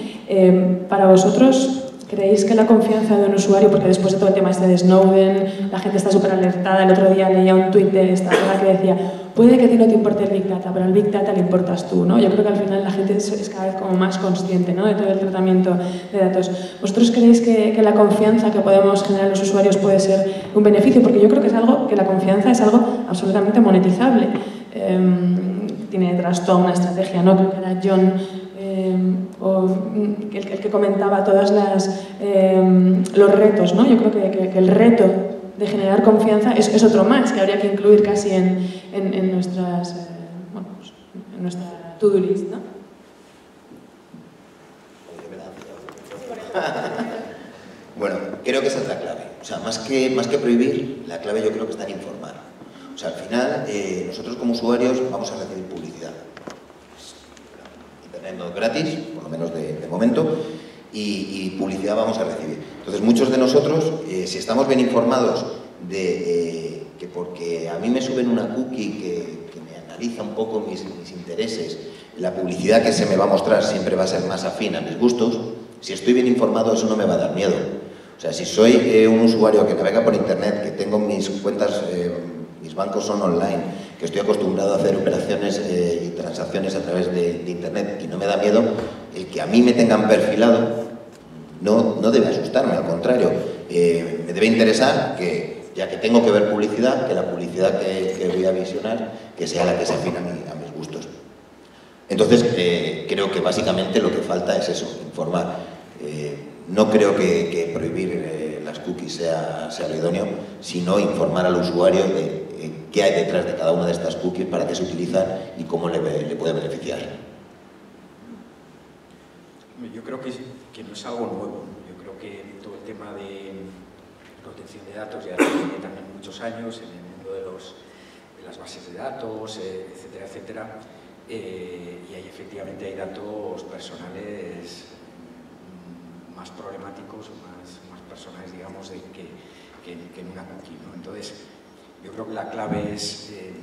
Speaker 4: Para vosotros, ¿Creéis que la confianza de un usuario, porque después de todo el tema este de Snowden, la gente está súper alertada, el otro día leía un tuit de esta persona que decía, puede que a ti no te importe el Big Data, pero al Big Data le importas tú, ¿no? Yo creo que al final la gente es cada vez como más consciente, ¿no? De todo el tratamiento de datos. ¿Vosotros creéis que, que la confianza que podemos generar en los usuarios puede ser un beneficio? Porque yo creo que es algo, que la confianza es algo absolutamente monetizable. Eh, tiene detrás toda una estrategia, ¿no? Creo que era John eh, o el, el, que comentaba todos eh, los retos, ¿no? Yo creo que, que, que, el reto de generar confianza es, es, otro más que habría que incluir casi en, en, en nuestras, eh, bueno, pues, en nuestra to-do list, ¿no?
Speaker 5: bueno, creo que esa es la clave. O sea, más que, más que prohibir, la clave yo creo que está en informar. O sea, al final, eh, nosotros como usuarios vamos a recibir publicidad no gratis, por lo menos de momento, y, y, publicidad vamos a recibir. Entonces, muchos de nosotros, eh, si estamos bien informados de eh, que porque a mí me suben una cookie que, que me analiza un poco mis, mis, intereses, la publicidad que se me va a mostrar siempre va a ser más afín a mis gustos, si estoy bien informado eso no me va a dar miedo. O sea, si soy eh, un usuario que navega por internet, que tengo mis cuentas, mis bancos son online, que estoy acostumbrado a hacer operaciones eh, y transacciones a través de, de, Internet y no me da miedo, el que a mí me tengan perfilado no, no debe asustarme, al contrario, eh, me debe interesar que, ya que tengo que ver publicidad, que la publicidad que, voy a visionar, que sea la que se afina a, mi, a mis gustos. Entonces, eh, creo que básicamente lo que falta es eso, informar. Eh, no creo que, prohibir las cookies sea, sea lo idóneo, sino informar al usuario de qué hay detrás de cada una de estas cookies, para qué se utilizan y cómo le puede beneficiar.
Speaker 3: Yo creo que, que, no es algo nuevo. Yo creo que todo el tema de protección de datos ya tiene también muchos años en el mundo de, los, de las bases de datos, eh, etcétera, etcétera. Eh, y ahí efectivamente hay datos personales más problemáticos, más, más personales, digamos, de, que, que, en una cookie. Entonces, yo creo que la clave es eh,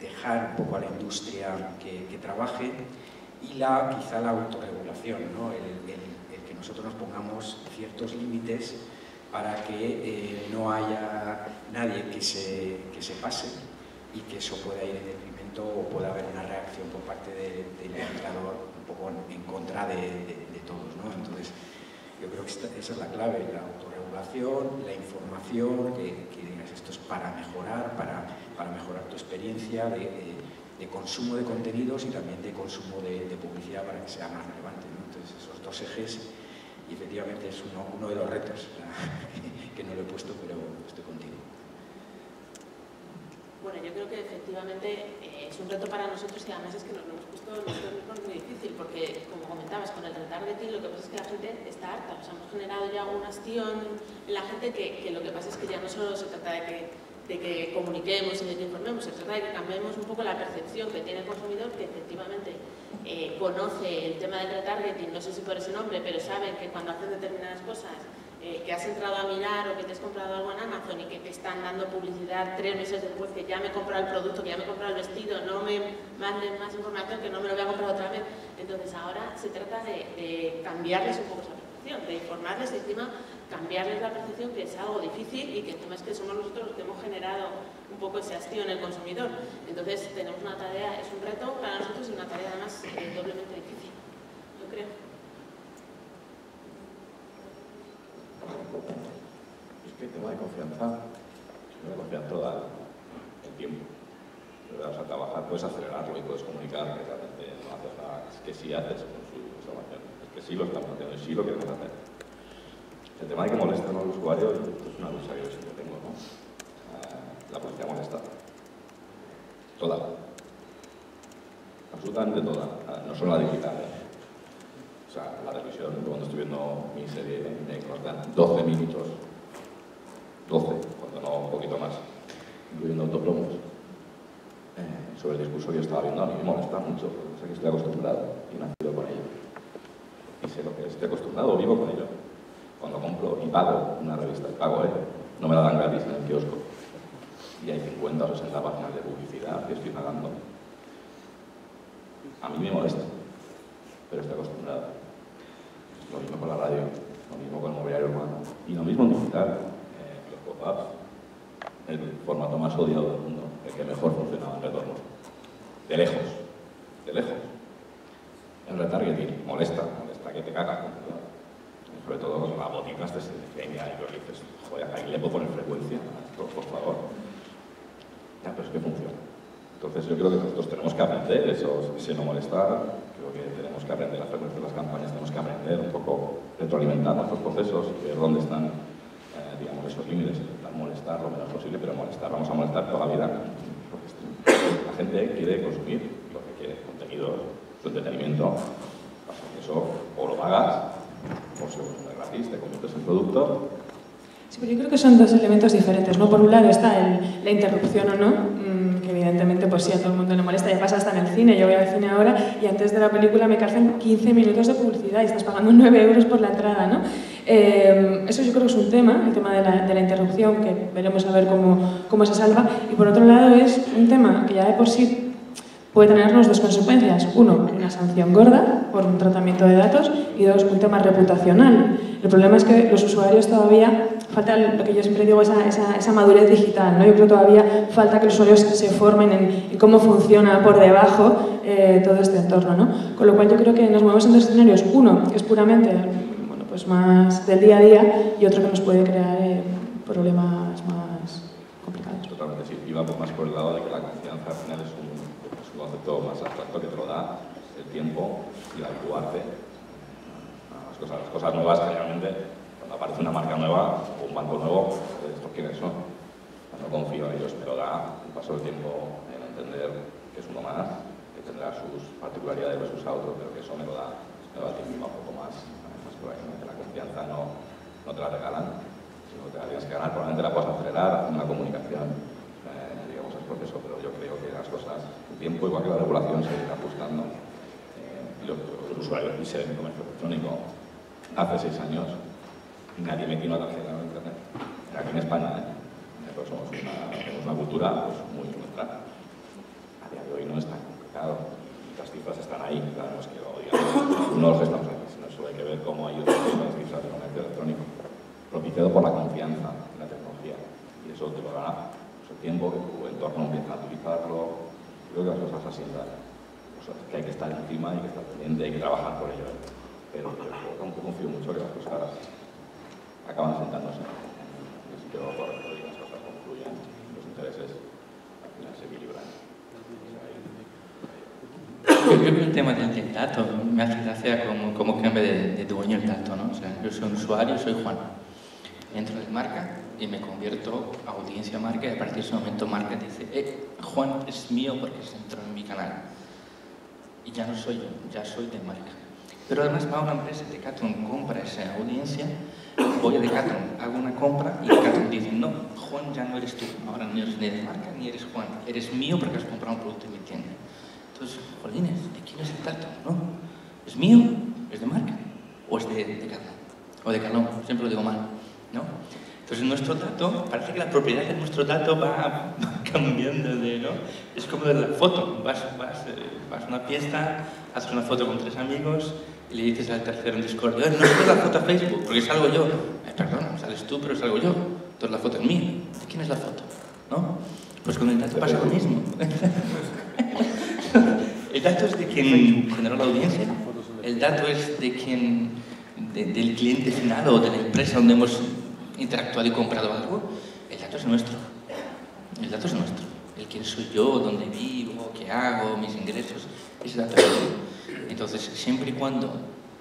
Speaker 3: dejar un poco a la industria que, trabaje y la, quizá la autorregulación, ¿no? el, el, el, que nosotros nos pongamos ciertos límites para que eh, no haya nadie que se, que se pase y que eso pueda ir en detrimento o pueda haber una reacción por parte de, del legislador un poco en, en contra de, de, de, todos. ¿no? Entonces, yo creo que esta, esa es la clave, la autorregulación, la información, que, que esto es para mejorar, para, para mejorar tu experiencia de, de, de, consumo de contenidos y también de consumo de, de publicidad para que sea más relevante. ¿no? Entonces, esos dos ejes, y efectivamente es uno, uno de los retos, que no lo he puesto, pero estoy contigo.
Speaker 1: Bueno, yo creo que efectivamente eh, es un reto para nosotros y además es que nos lo hemos puesto muy difícil porque, como comentabas, con el retargeting lo que pasa es que la gente está harta. O sea, hemos generado ya una hastión en la gente que, que lo que pasa es que ya no solo se trata de que de que comuniquemos y de que informemos, se trata de que cambiemos un poco la percepción que tiene el consumidor, que efectivamente eh, conoce el tema del retargeting, no sé si por ese nombre, pero sabe que cuando hacen determinadas cosas, eh, que has entrado a mirar o que te has comprado algo en Amazon y que te están dando publicidad tres meses después, que ya me he comprado el producto, que ya me he comprado el vestido, no me manden más información, que no me lo voy a comprar otra vez. Entonces ahora se trata de, de cambiarles un poco esa percepción, de informarles encima cambiarles la percepción que es algo difícil y que encima es que somos nosotros los que hemos generado un poco ese hastío en el consumidor. Entonces tenemos una tarea, es un reto para nosotros y una tarea además eh, doblemente difícil, yo creo.
Speaker 6: Es que el tema de confianza, el tema de confianza da el tiempo. O sea, trabajar, puedes acelerarlo y puedes comunicar que realmente no haces nada. Es que sí haces con su información. Es que sí lo estamos haciendo y sí lo queremos hacer. El tema de que molestan a los usuarios es una lucha que yo siempre tengo, ¿no? Uh, la policía molesta. Toda. Absolutamente toda. Uh, no solo la digital. ¿eh? O sea, la televisión, cuando estoy viendo mi serie, me cortan 12 minutos. 12, cuando no un poquito más. Incluyendo autopromos. Eh, sobre el discurso que yo estaba viendo, a mí me molesta mucho. O sea, que estoy acostumbrado y nacido con ello. Y sé lo que es. Estoy acostumbrado, vivo con ello pago una revista, pago, ¿eh? No me la dan gratis en el kiosco. Y hay 50 o 60 páginas de publicidad que estoy pagando. A mí me molesta, pero estoy acostumbrado. Lo mismo con la radio, lo mismo con el mobiliario urbano. Y lo mismo en digital, eh, los pop-ups, el formato más odiado del mundo, el que mejor funcionaba en retorno. De lejos, de lejos. El retargeting molesta, molesta que te caga sobre todo con la botica de selecenia y lo dices, joder, ahí le puedo poner frecuencia, por, por favor. Ya, pero es que funciona. Entonces yo creo que nosotros tenemos que aprender eso, ese no molestar, creo que tenemos que aprender la frecuencia de las campañas, tenemos que aprender un poco, retroalimentar nuestros procesos y ver dónde están, eh, digamos, esos límites, intentar molestar lo menos posible, pero molestar, vamos a molestar toda la vida. Porque la gente quiere consumir lo que quiere, contenido, su entretenimiento, eso o lo pagas por segundo gratis, te conviertes en producto.
Speaker 4: Sí, pero yo creo que elementos diferentes, ¿no? Por un lado está la interrupción o no, mmm, que evidentemente pues sí a todo el mundo le molesta, ya pasa hasta en el cine, yo voy al cine ahora y antes de la película me calzan 15 minutos de publicidad y estás pagando 9 euros por la entrada, ¿no? Eh, eso yo creo que es un tema, el tema de la, de la interrupción, que veremos a ver cómo, cómo se salva, y por otro lado es un tema que ya de por sí puede tenernos dos consecuencias. Uno, una sanción gorda por un tratamiento de datos y dos, un tema reputacional. El problema es que los usuarios todavía, falta lo que yo siempre digo, esa, esa, esa madurez digital. ¿no? Yo creo que todavía falta que los usuarios se formen en, en cómo funciona por debajo eh, todo este entorno. ¿no? Con lo cual yo creo que nos movemos en dos escenarios. Uno, que es puramente bueno, pues más del día a día y otro que nos puede crear eh, problemas más complicados.
Speaker 6: Totalmente, sí. Vamos más por el lado de que la confianza al final es un un concepto más abstracto que te lo da el tiempo y el habituarte a las cosas, las cosas nuevas generalmente cuando aparece una marca nueva o un banco nuevo estos quiénes son no confío en ellos pero da. Un paso del tiempo en entender que es uno más que tendrá sus particularidades versus a otro pero que eso me lo da me da a ti mismo un poco más, más que la confianza no, no te la regalan sino que te la tienes que ganar. Probablemente la puedas acelerar en una comunicación eh, digamos el proceso pero yo creo que las cosas tiempo, igual que la regulación, se irá ajustando. Eh, los, usuarios se ven comercio electrónico hace seis años nadie metía una tarjeta en Internet. Aquí en España, ¿eh? Nosotros somos una cultura pues, muy nuestra. A día de hoy no es tan complicado. Las cifras están ahí, claro, no es que lo digamos, no los estamos aquí, sino solo hay que ver cómo hay otras cifras de comercio electrónico, propiciado por la confianza en la tecnología. Y eso te lo dará pues, el tiempo que tu entorno empieza a utilizarlo, creo que las cosas sea, que hay que estar encima y que estar pendiente, hay que trabajar por ello. Pero yo confío mucho que las cosas acaban sentándose sitio correcto y las cosas concluyen, los intereses al final se equilibran.
Speaker 2: Yo creo que el tema del, del dato me hace gracia como, como cambia de, de dueño el dato, ¿no? Yo soy un usuario, soy Juan. Entro en marca, y me convierto a audiencia marca y a partir de ese momento marca dice, eh, Juan es mío porque se entró en mi canal. Y ya no soy yo, ya soy de marca. Pero además va una empresa, Decathlon compra esa audiencia, voy a Decathlon, hago una compra y Decathlon dice, no, Juan ya no eres tú, ahora no eres ni de marca ni eres Juan, eres mío porque has comprado un producto en mi tienda. Entonces, jolines, ¿de quién es el dato? ¿No? ¿Es mío? ¿Es de marca? ¿O es de Decathlon? O de Calón, siempre lo digo mal, ¿no? Entonces nuestro dato, parece que la propiedad de nuestro dato va, cambiando de, ¿no? Es como de la foto, vas, vas, eh, vas a una fiesta, haces una foto con tres amigos y le dices al tercero en Discord, no es la foto a Facebook, porque salgo yo. Eh, perdón, sales tú, pero salgo yo. Entonces la foto es mía. ¿De quién es la foto? ¿No? Pues con el dato pasa lo mismo. el dato es de quien generó la audiencia, el dato es de quien, del cliente final o de la empresa donde hemos interactuado y comprado algo, el dato es nuestro. El dato es nuestro. El quién soy yo, dónde vivo, qué hago, mis ingresos, ese dato es nuestro. Entonces, siempre y cuando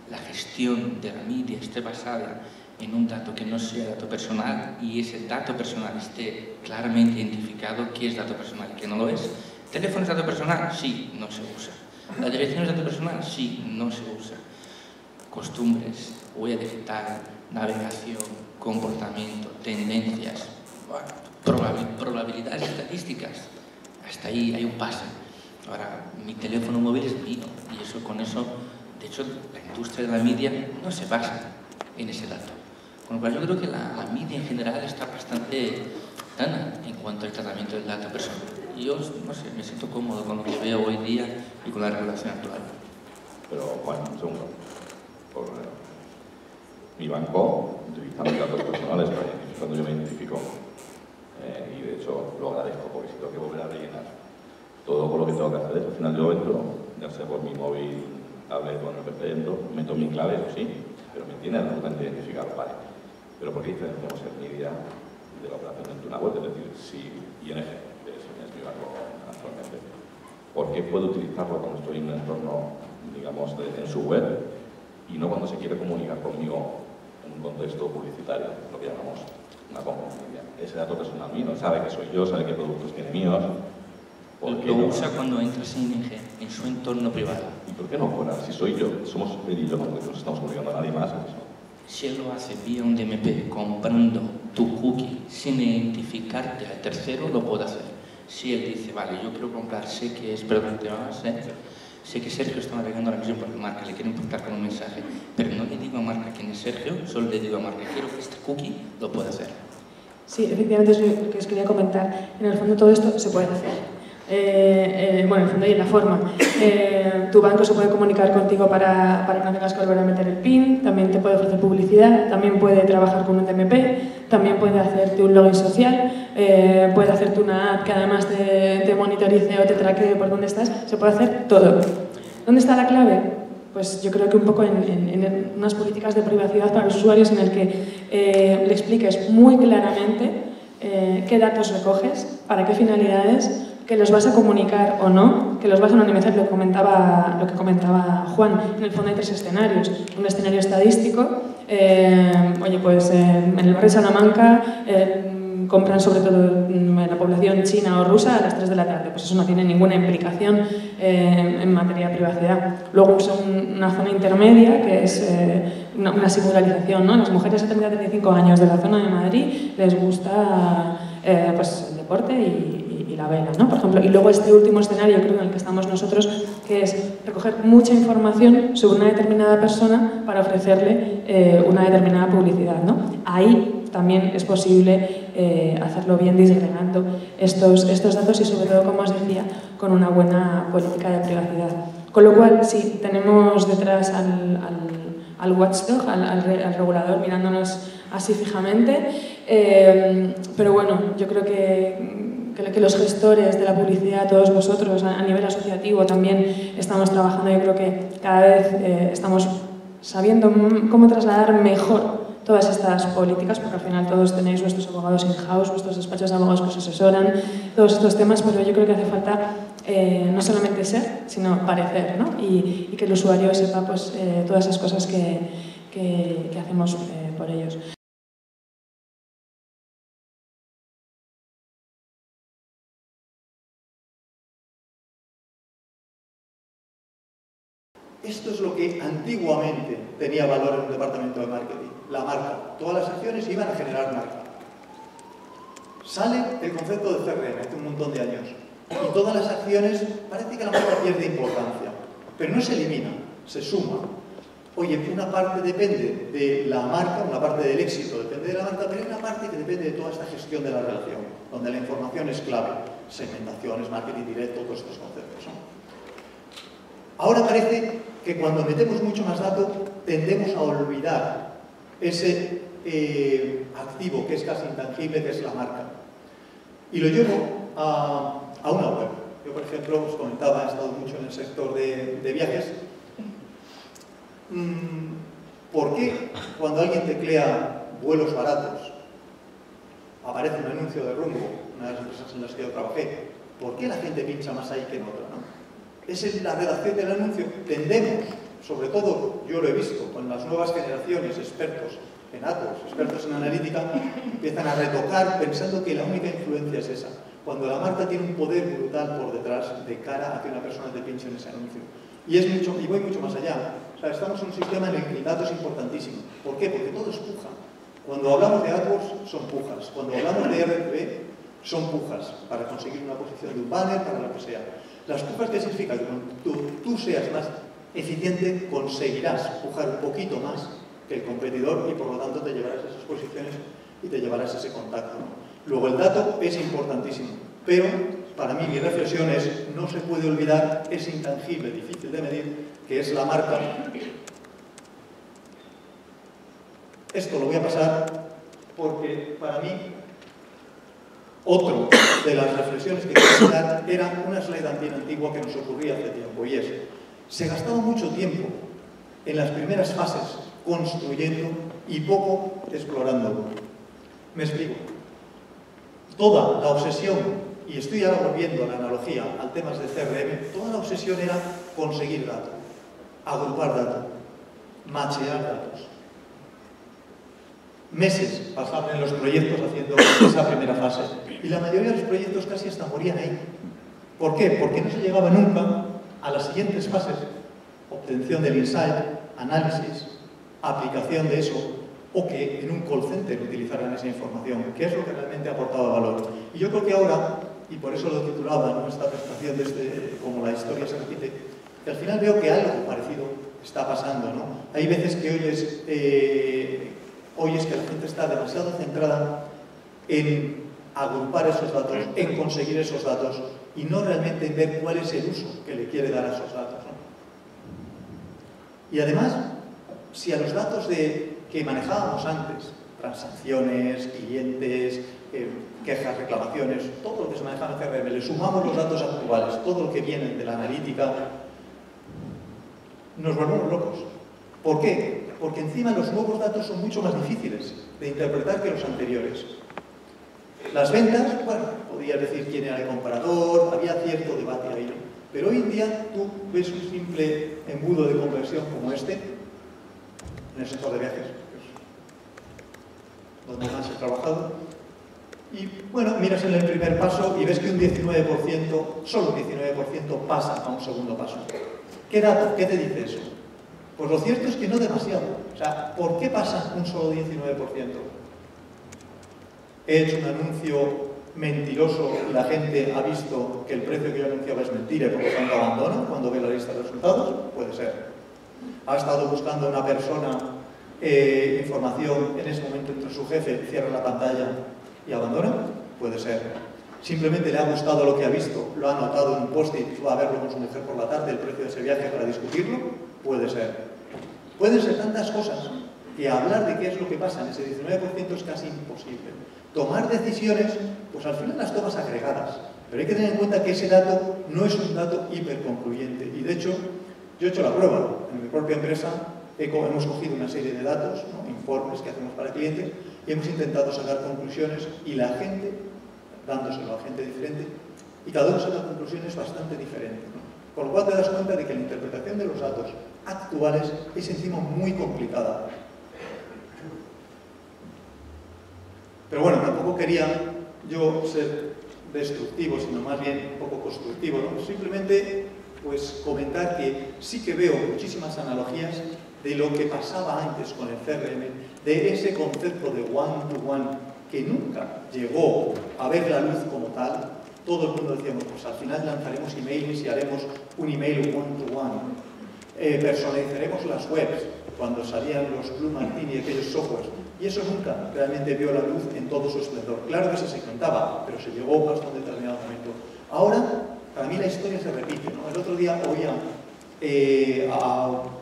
Speaker 2: la gestión de la media esté basada en un dato que no sea dato personal y ese dato personal esté claramente identificado qué es dato personal y qué no lo es. ¿Teléfono es dato personal? Sí, no se usa. ¿La dirección es dato personal? Sí, no se usa. Costumbres, huella digital, navegación, comportamiento, tendencias, probabilidades estadísticas. Hasta ahí hay un pase. Ahora, mi teléfono móvil es mío y eso con eso, de hecho, la industria de la media no se basa en ese dato. Con lo cual yo creo que la, la media en general está bastante sana en cuanto al tratamiento del dato personal. Yo, no sé, me siento cómodo con lo que veo hoy día y con la regulación actual.
Speaker 6: Pero, bueno, un segundo. Por, mi banco utiliza mis datos personales para cuando yo me identifico. Eh, y de hecho lo agradezco porque si tengo que volver a rellenar todo lo que tengo que hacer, al final yo entro, ya sea por mi móvil, hable con el PC, entro, meto mi clave, eso sí, pero me tiene absolutamente identificado, vale. Pero ¿por qué diferenciamos el media de la operación de una web? Es decir, si ING, es, es mi banco actualmente, ¿por qué puedo utilizarlo cuando estoy en un entorno, digamos, en su web y no cuando se quiere comunicar conmigo un contexto publicitario, lo que llamamos una competencia. Ese dato personal mío, sabe que soy yo, sabe qué productos tiene míos.
Speaker 2: Lo
Speaker 6: no?
Speaker 2: usa cuando entras en ING, en su entorno privado.
Speaker 6: ¿Y por qué no fuera? Si soy yo, somos él y yo, no nos estamos comunicando a nadie más. Eso.
Speaker 2: Si él lo hace vía un DMP comprando tu cookie sin identificarte al tercero, lo puede hacer. Si él dice, vale, yo quiero comprar, sé que es, perdón, te vas, ¿eh? Sé que Sergio está navegando la visión por la marca, le quiero importar con un mensaje, pero no le digo a marca quién es Sergio, solo le digo a marca, quiero que este cookie lo pueda hacer.
Speaker 4: Sí, efectivamente es lo que os quería comentar. En el fondo todo esto se puede hacer. Eh, eh, bueno, en el fondo y en la forma. Eh, tu banco se puede comunicar contigo para, para, que no tengas que volver a meter el PIN, también te puede ofrecer publicidad, también puede trabajar con un DMP, también puede hacerte un login social, eh, puede hacerte una app que además te, te monitorice o te traque por dónde estás, se puede hacer todo. ¿Dónde está la clave? Pues yo creo que un poco en, en, unas políticas de privacidad para los usuarios en el que eh, le expliques muy claramente eh, qué datos recoges, para qué finalidades, que los vas a comunicar o no, que los vas a anonimizar, lo comentaba, lo que comentaba Juan. En el fondo hay tres escenarios. Un escenario estadístico, eh, oye, pues eh, en el barrio de Salamanca eh, compran sobre todo en la población china o rusa a las 3 de la tarde. Pues eso no tiene ninguna implicación eh, en materia de privacidad. Luego usa un, una zona intermedia que es eh, una, una, singularización. ¿no? Las mujeres de 30 a 35 años de la zona de Madrid les gusta pues, el deporte y, la vela, ¿no? Por ejemplo, y luego este último escenario, creo, en el que estamos nosotros, que es recoger mucha información sobre una determinada persona para ofrecerle eh, una determinada publicidad, ¿no? Ahí también es posible eh, hacerlo bien disgregando estos, estos datos y sobre todo, como os decía, con una buena política de privacidad. Con lo cual, sí, tenemos detrás al, al, al watchdog, al, al, al regulador, mirándonos así fijamente, eh, pero bueno, yo creo que que, los gestores de la publicidad, todos vosotros a, nivel asociativo también estamos trabajando. Yo creo que cada vez eh, estamos sabiendo cómo trasladar mejor todas estas políticas, porque al final todos tenéis vuestros abogados in-house, vuestros despachos de abogados que os asesoran, todos estos temas, pero yo creo que hace falta eh, no solamente ser, sino parecer, ¿no? Y, y, que el usuario sepa pues, eh, todas esas cosas que, que, que hacemos por ellos.
Speaker 7: Esto es lo que antiguamente tenía valor en un departamento de marketing, la marca. Todas las acciones iban a generar marca. Sale el concepto de CRM hace un montón de años y todas las acciones parece que la marca pierde importancia, pero no se elimina, se suma. Oye, una parte depende de la marca, una parte del éxito depende de la marca, pero hay una parte que depende de toda esta gestión de la relación, donde la información es clave, segmentaciones, marketing directo, todos estos conceptos. Ahora parece que cuando metemos mucho más datos tendemos a olvidar ese eh, activo que es casi intangible, que es la marca. Y lo llevo a, una web. Yo, por ejemplo, os comentaba, he estado mucho en el sector de, viajes. Mm, ¿Por qué cuando alguien teclea vuelos baratos aparece un anuncio de rumbo, una de las empresas en las que yo trabajé? ¿Por qué la gente pincha más ahí que en otra? Es la redacción del anuncio. Tendemos, sobre todo yo lo he visto con las nuevas generaciones, expertos en datos, expertos en analítica, empiezan a retocar pensando que la única influencia es esa. Cuando la marca tiene un poder brutal por detrás de cara a que una persona te pinche en ese anuncio. Y, es mucho, y voy mucho más allá. Estamos en un sistema en el que el dato es importantísimo. ¿Por qué? Porque todo es puja. Cuando hablamos de AdWords son pujas. Cuando hablamos de RTB son pujas para conseguir una posición de un banner, para lo que sea. Las pujas, ¿qué significa? Que cuando tú, seas más eficiente, conseguirás pujar un poquito más que el competidor y por lo tanto te llevarás a esas posiciones y te llevarás a ese contacto. Luego el dato es importantísimo, pero para mí mi reflexión es no se puede olvidar ese intangible, difícil de medir, que es la marca. Esto lo voy a pasar porque para mí otro de las reflexiones que quería dar era una slide antigua que nos ocurría hace tiempo, y es, se gastaba mucho tiempo en las primeras fases construyendo y poco explorando. Me explico. Toda la obsesión, y estoy ahora volviendo la analogía al tema de CRM, toda la obsesión era conseguir datos, agrupar datos, machear datos, meses pasaban en los proyectos haciendo esa primera fase. Y la mayoría de los proyectos casi hasta morían ahí. ¿Por qué? Porque no se llegaba nunca a las siguientes fases. Obtención del insight, análisis, aplicación de eso, o que en un call center utilizaran esa información, que es lo que realmente aportaba valor. Y yo creo que ahora, y por eso lo titulaba ¿no? esta presentación de este, como la historia se repite, que al final veo que algo parecido está pasando. ¿no? Hay veces que oyes eh, hoy es que la gente está demasiado centrada en agrupar esos datos, en conseguir esos datos y no realmente en ver cuál es el uso que le quiere dar a esos datos. Y además, si a los datos de, que manejábamos antes, transacciones, clientes, eh, quejas, reclamaciones, todo lo que se maneja en CRM, le sumamos los datos actuales, todo lo que viene de la analítica, nos volvemos locos. ¿Por qué? porque encima los nuevos datos son mucho más difíciles de interpretar que los anteriores. Las ventas, bueno, podías decir quién era el comprador, había cierto debate ahí, pero hoy en día tú ves un simple embudo de conversión como este, en el sector de viajes, donde más he trabajado, y bueno, miras en el primer paso y ves que un 19%, solo un 19% pasa a un segundo paso. ¿Qué dato? ¿Qué te dice eso? Pues lo cierto es que no demasiado. O sea, ¿por qué pasa un solo 19%? He hecho un anuncio mentiroso y la gente ha visto que el precio que yo anunciaba es mentira y por lo tanto abandona cuando ve la lista de resultados, puede ser. Ha estado buscando una persona eh, información en ese momento entre su jefe, cierra la pantalla y abandona, puede ser. Simplemente le ha gustado lo que ha visto, lo ha anotado en un post-it, va a verlo con su mujer por la tarde, el precio de ese viaje para discutirlo, puede ser. Pueden ser tantas cosas que hablar de qué es lo que pasa en ese 19% es casi imposible. Tomar decisiones, pues al final las tomas agregadas. Pero hay que tener en cuenta que ese dato no es un dato hiperconcluyente. Y de hecho, yo he hecho la prueba. En mi propia empresa hemos cogido una serie de datos, informes que hacemos para clientes, y hemos intentado sacar conclusiones y la gente, dándoselo a gente diferente, y cada uno saca conclusiones bastante diferentes. Con lo cual te das cuenta de que la interpretación de los datos actuales es encima muy complicada. Pero bueno, tampoco quería yo ser destructivo, sino más bien un poco constructivo. Simplemente pues comentar que sí que veo muchísimas analogías de lo que pasaba antes con el CRM, de ese concepto de one-to-one que nunca llegó a ver la luz como tal. Todo el mundo decíamos, pues al final lanzaremos emails y haremos un email one-to-one. Eh, personalizaremos las webs cuando salían los Blue Martini y aquellos softwares. Y eso nunca realmente vio la luz en todo su esplendor. Claro que se segmentaba, pero se llegó hasta un determinado momento. Ahora, para mí la historia se repite. El otro día oía eh,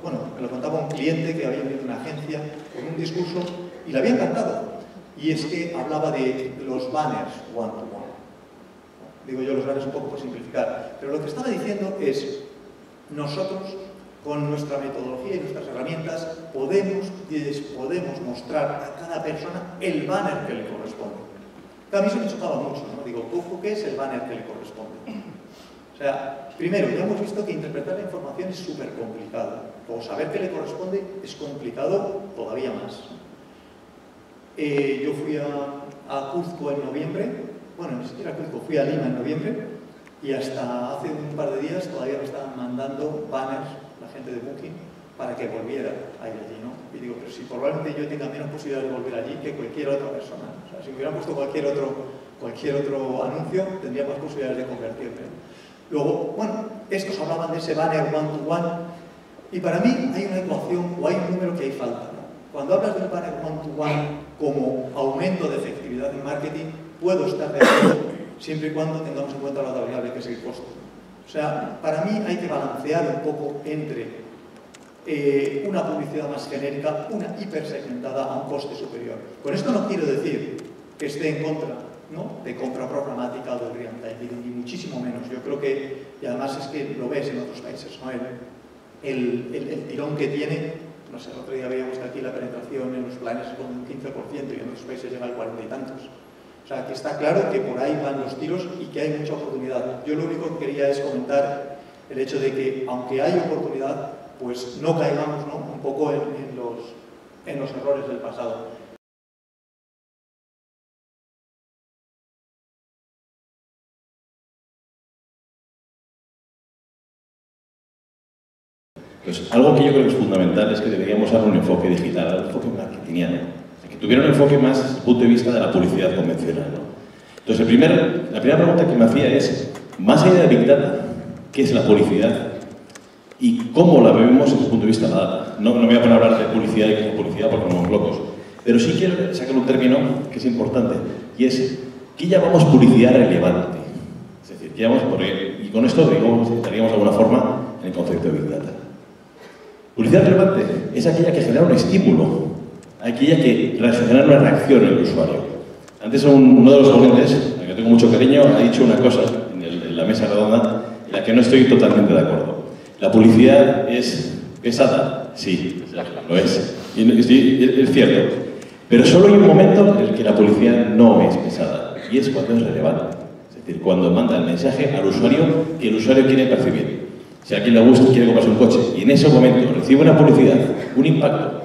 Speaker 7: bueno, me lo contaba un cliente que había venido a una agencia con un discurso y le había encantado. Y es que hablaba de los banners one to one. Digo yo los banners un poco por simplificar. Pero lo que estaba diciendo es, nosotros con nuestra metodología y nuestras herramientas podemos, podemos mostrar a cada persona el banner que le corresponde. A mí se me chocaba mucho, ¿no? Digo, ¿qué es el banner que le corresponde? O sea, primero, ya hemos visto que interpretar la información es súper complicado. O saber qué le corresponde es complicado todavía más. Eh, yo fui a, a, Cuzco en noviembre, bueno, ni siquiera a Cuzco, fui a Lima en noviembre y hasta hace un par de días todavía me estaban mandando banners la gente de Booking para que volviera a ir allí, ¿no? Y digo, pero si probablemente yo tenga menos posibilidades de volver allí que cualquier otra persona. O sea, si me hubieran puesto cualquier otro, cualquier otro anuncio, tendría más posibilidades de convertirme. Luego, bueno, estos hablaban de ese banner one-to-one, y para mí hay una ecuación o hay un número que hay falta. Cuando hablas del banner one-to-one como aumento de efectividad en marketing, puedo estar de acuerdo siempre y cuando tengamos en cuenta la variable que es el costo. O sea, para mí hay que balancear un poco entre eh, una publicidad más genérica, una hipersegmentada a un coste superior. Con esto no quiero decir que esté en contra de compra programática o del real time, ni muchísimo menos. Yo creo que, y además es que lo ves en otros países, ¿no? el, el, tirón que tiene, no sé, el otro día veíamos que aquí la penetración en los planes es con un 15% y en otros países llega al 40 y tantos. O sea, que está claro que por ahí van los tiros y que hay mucha oportunidad. Yo lo único que quería es comentar el hecho de que, aunque hay oportunidad, pues no caigamos un poco en, los, en los errores del pasado.
Speaker 8: Pues algo que yo creo que es fundamental es que deberíamos dar un enfoque digital, un enfoque marketingiano, tuviera un enfoque más desde el punto de vista de la publicidad convencional. Entonces, el primer, la primera pregunta que me hacía es, más allá de Big Data, ¿qué es la publicidad? ¿Y cómo la vemos desde el punto de vista de la data? No, no me voy a poner a hablar de publicidad y es publicidad porque no somos locos, pero sí quiero sacar un término que es importante, y es, ¿qué llamamos publicidad relevante? Es decir, ¿qué llamamos, y con esto digamos, estaríamos de alguna forma en el concepto de Big Data. Publicidad relevante es aquella que genera un estímulo, aquella que genera una reacción en usuario. Antes uno de los ponentes, al que tengo mucho cariño, ha dicho una cosa en, la mesa redonda en la que no estoy totalmente de acuerdo. La publicidad es pesada, sí, lo es, es cierto, pero solo hay un momento en el que la publicidad no es pesada, y es cuando es relevante. Es decir, cuando manda el mensaje al usuario que el usuario quiere percibir. Si a alguien le gusta quiere comprarse un coche y en ese momento recibe una publicidad, un impacto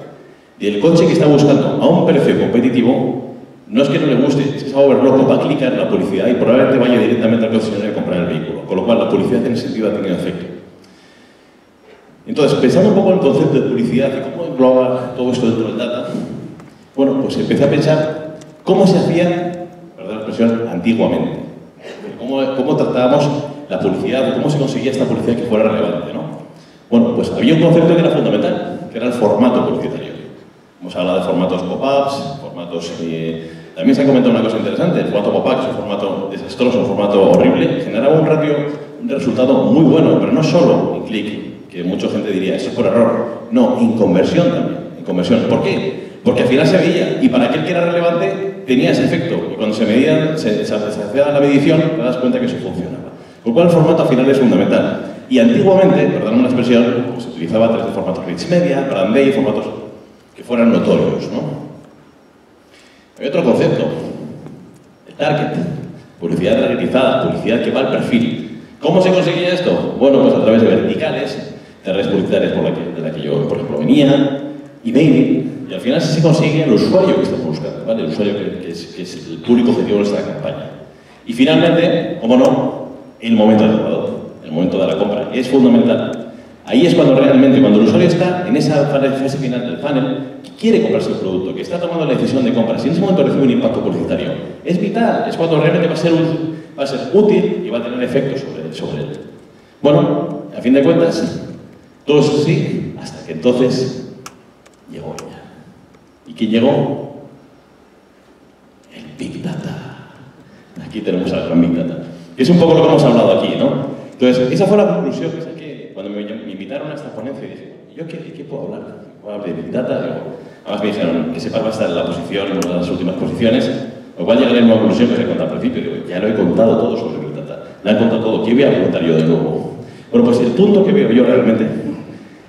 Speaker 8: del coche que está buscando a un precio competitivo, no es que no le guste, es que loco, va a clicar en la publicidad y probablemente vaya directamente al concesionario a comprar el vehículo. Con lo cual, la publicidad en ese sentido ha tenido efecto. Entonces, pensando un poco en el concepto de publicidad y cómo engloba todo esto dentro del data, bueno, pues empecé a pensar cómo se hacía, perdón la expresión, antiguamente. Cómo, cómo tratábamos la publicidad, cómo se conseguía esta publicidad que fuera relevante. ¿no? Bueno, pues había un concepto que era fundamental, que era el formato publicitario. Hemos hablado de formatos pop-ups, formatos... Eh, también se ha comentado una cosa interesante, el formato pop-up es un formato desastroso, un formato horrible, generaba un ratio, un resultado muy bueno, pero no solo en clic, que mucha gente diría, eso es por error. No, en conversión también, en conversión. ¿Por qué? Porque al final se veía, y para aquel que era relevante tenía ese efecto, y cuando se medía, se, se hacía la medición, te das cuenta que eso funcionaba. Con lo cual el formato al final es fundamental. Y antiguamente, perdón la expresión, se utilizaba tres formatos rich media, brand day, formatos que fueran notorios. ¿no? Hay otro concepto, el target, publicidad targetizada, publicidad que va al perfil. ¿Cómo se conseguía esto? Bueno, pues a través de verticales, de redes publicitarias por la que, de la que yo, por ejemplo, venía, emailing, y al final se consigue el usuario que estamos buscando, ¿vale? el usuario que, es, que es el público objetivo de nuestra campaña. Y finalmente, como no, el momento adecuado. el momento de la compra. Es fundamental. Ahí es cuando realmente, cuando el usuario está en esa fase final del panel, quiere comprarse el producto, que está tomando la decisión de compra, si en ese momento recibe un impacto publicitario, es vital, es cuando realmente va a ser útil, y va a tener efecto sobre, sobre él. Bueno, a fin de cuentas, todo eso sí, hasta que entonces llegó ella. ¿Y quién llegó? El Big Data. Aquí tenemos al gran Big Data. Es un poco lo que hemos hablado aquí, ¿no? Entonces, esa fue la conclusión que saqué cuando me, esta y dije, ¿yo qué, qué puedo hablar? ¿Puedo hablar de Big Data? Digo, además me dijeron que sepas va a estar en la posición, una de las últimas posiciones, lo cual llegaré a la conclusión que os he contado al principio. Digo, ya lo he contado todo sobre Big Data. Lo he contado todo. ¿Qué voy a contar yo de nuevo? Bueno, pues el punto que veo yo realmente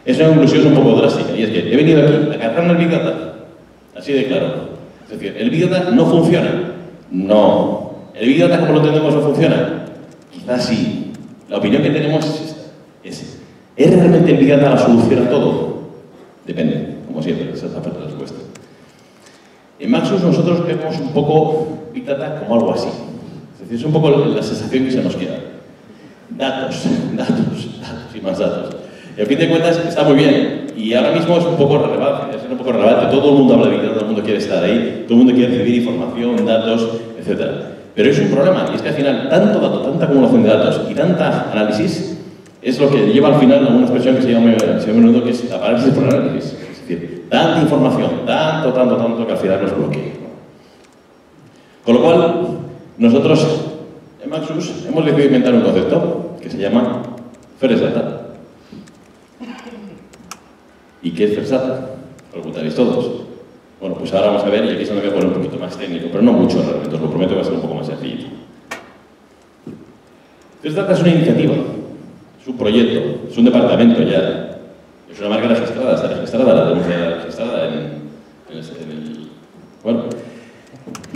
Speaker 8: es una conclusión un poco drástica, y es que he venido aquí a agarrarme el Big Data, así de claro. Es decir, ¿el Big Data no funciona? No. ¿El Big Data como lo entendemos no funciona? Quizás sí. La opinión que tenemos es esta. Es, ¿Es realmente Big Data la solución a todo? Depende, como siempre, esa es la respuesta. En Maxus nosotros vemos un poco Big Data como algo así. Es decir, es un poco la sensación que se nos queda. Datos, datos, datos y más datos. Y a fin de cuentas está muy bien. Y ahora mismo es un poco relevante, es un poco relevante. Todo el mundo habla de Big Data, todo el mundo quiere estar ahí, todo el mundo quiere recibir información, datos, etc. Pero es un problema, y es que al final tanto dato, tanta acumulación de datos y tanta análisis es lo que lleva al final a una expresión que se llama, se llama menudo que es la parálisis por análisis. Es decir, tanta información, tanto, tanto, tanto que al final nos bloquea. Con lo cual, nosotros en Maxus hemos decidido inventar un concepto que se llama Fresh Data. ¿Y qué es? Lo preguntaréis todos. Bueno, pues ahora vamos a ver, y aquí se me voy a poner un poquito más técnico, pero no mucho realmente, os lo prometo que va a ser un poco más sencillo. Fresh Data es una iniciativa, es un proyecto, es un departamento ya, es una marca registrada, está registrada, la tenemos ya registrada en, en, el, en el... Bueno,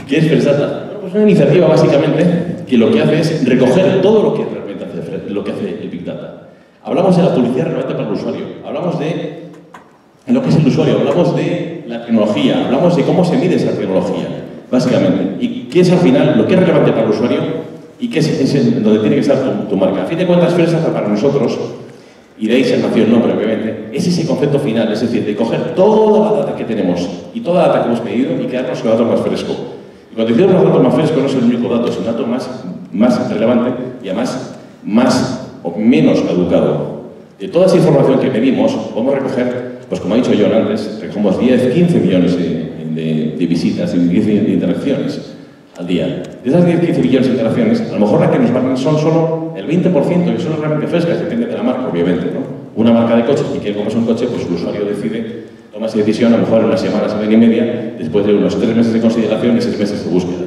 Speaker 8: ¿qué es Data? Bueno, pues una iniciativa básicamente que lo que hace es recoger todo lo que realmente hace, lo que hace el Big Data. Hablamos de la publicidad relevante para el usuario, hablamos de lo que es el usuario, hablamos de la tecnología, hablamos de cómo se mide esa tecnología, básicamente. Y qué es al final lo que es relevante para el usuario y qué es, es donde tiene que estar tu, tu, marca. A fin de cuentas, Fresh Data para nosotros, y de ahí se nació el nombre, obviamente, es ese concepto final, es decir, de coger toda la data que tenemos y toda la data que hemos medido y quedarnos con el dato más fresco. Y cuando decimos el dato más fresco no es el único dato, es un dato más, más relevante y además más o menos caducado. De toda esa información que medimos, podemos recoger, pues como ha dicho John antes, recogemos 10, 15 millones de, de, de visitas y 10 de interacciones al día. De esas 10, 15 millones de interacciones, a lo mejor las que nos marcan son solo el 20%, que son realmente frescas, depende de la marca, obviamente. ¿no? Una marca de coches que quiere comprarse un coche, pues el usuario decide, toma esa decisión a lo mejor en una semana, semana y media, después de unos 3 meses de consideración y 6 meses de búsqueda.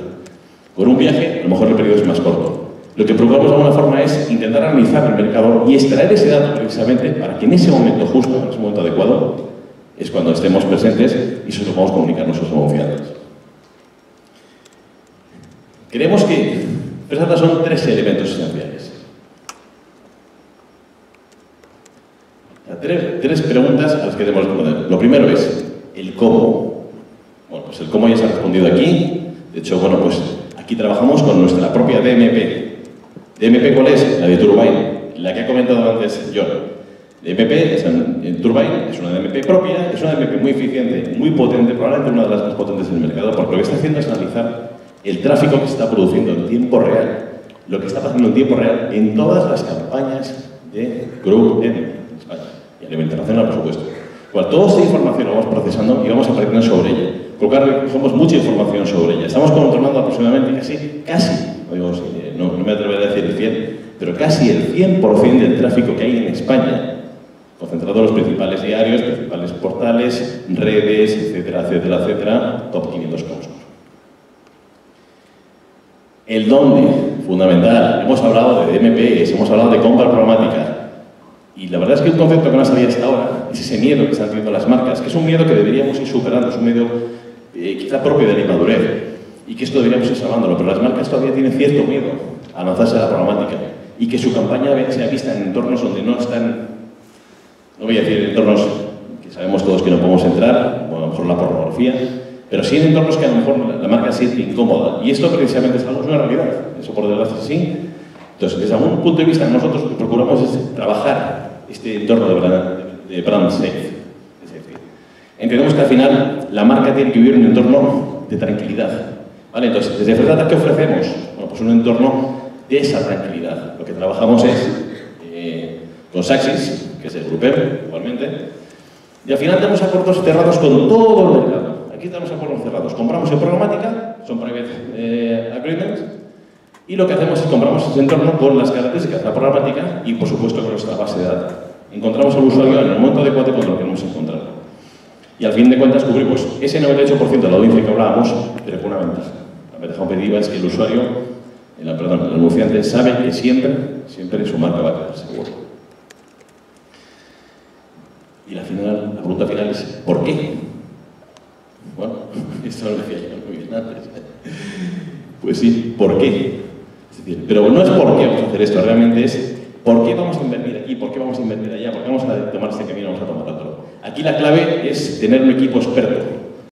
Speaker 8: Con un viaje, a lo mejor el periodo es más corto. Lo que procuramos de alguna forma es intentar analizar el mercado y extraer ese dato precisamente para que en ese momento justo, en ese momento adecuado, es cuando estemos presentes y se lo podamos comunicar a nuestros confiantes. Creemos que Fresh son tres elementos esenciales. Tres, tres, preguntas a las que debemos responder. Lo primero es el cómo. Bueno, pues el cómo ya se ha respondido aquí. De hecho, bueno, pues aquí trabajamos con nuestra propia DMP. ¿DMP cuál es? La de Turbine, la que ha comentado antes John. DMP es en, Turbine, es una DMP propia, es una DMP muy eficiente, muy potente, probablemente una de las más potentes del mercado, porque lo que está haciendo es analizar el tráfico que se está produciendo en tiempo real, lo que está pasando en tiempo real en todas las campañas de Group M en España y a nivel internacional, por supuesto. Toda esta información la vamos procesando y vamos aprendiendo sobre ella. Que recogemos mucha información sobre ella. Estamos controlando aproximadamente casi, casi, no, digo, no, no me atreveré a decir el 100, pero casi el 100% del tráfico que hay en España concentrado en los principales diarios, principales portales, redes, etcétera, etcétera, etcétera, top 500 consumos. El dónde, fundamental. Hemos hablado de DMPs, hemos hablado de compra programática. Y la verdad es que un concepto que no sabía hasta ahora es ese miedo que están teniendo las marcas, que es un miedo que deberíamos ir superando, es un miedo eh, quizá propio de la inmadurez, y que esto deberíamos ir salvándolo, pero las marcas todavía tienen cierto miedo a lanzarse a la programática y que su campaña sea vista en entornos donde no están, no voy a decir entornos que sabemos todos que no podemos entrar, o a lo mejor la pornografía, pero sí en entornos que a lo mejor la marca se siente incómoda. Y esto precisamente es algo, es una realidad. Eso por desgracia sí. Entonces, desde algún punto de vista, nosotros lo que procuramos es trabajar este entorno de brand, de brand safe. Entendemos que al final la marca tiene que vivir en un entorno de tranquilidad. ¿vale? Entonces, desde Fredata, ¿qué ofrecemos? Bueno, pues un entorno de esa tranquilidad. Lo que trabajamos es eh, con Saxis, que es el grupo igualmente, y al final tenemos acuerdos cerrados con todo el mercado. Aquí tenemos acuerdos cerrados. Compramos en programática, son private eh, agreements, y lo que hacemos es compramos ese entorno con las características de la programática y, por supuesto, con nuestra base de datos. Encontramos al usuario en el momento adecuado cuando lo queremos encontrar. Y al fin de cuentas cubrimos ese 98% de la audiencia que hablábamos, pero con una ventaja. La ventaja objetiva es que el usuario, el, perdón, el anunciante sabe que siempre, siempre su marca va a quedar seguro. Y la, final, la pregunta final es ¿por qué? Bueno, esto lo decía yo muy bien antes. Pues sí, ¿por qué? Es decir, pero no es por qué vamos a hacer esto, realmente es por qué vamos a invertir aquí, por qué vamos a invertir allá, por qué vamos a tomar este camino, vamos a tomar otro. Aquí la clave es tener un equipo experto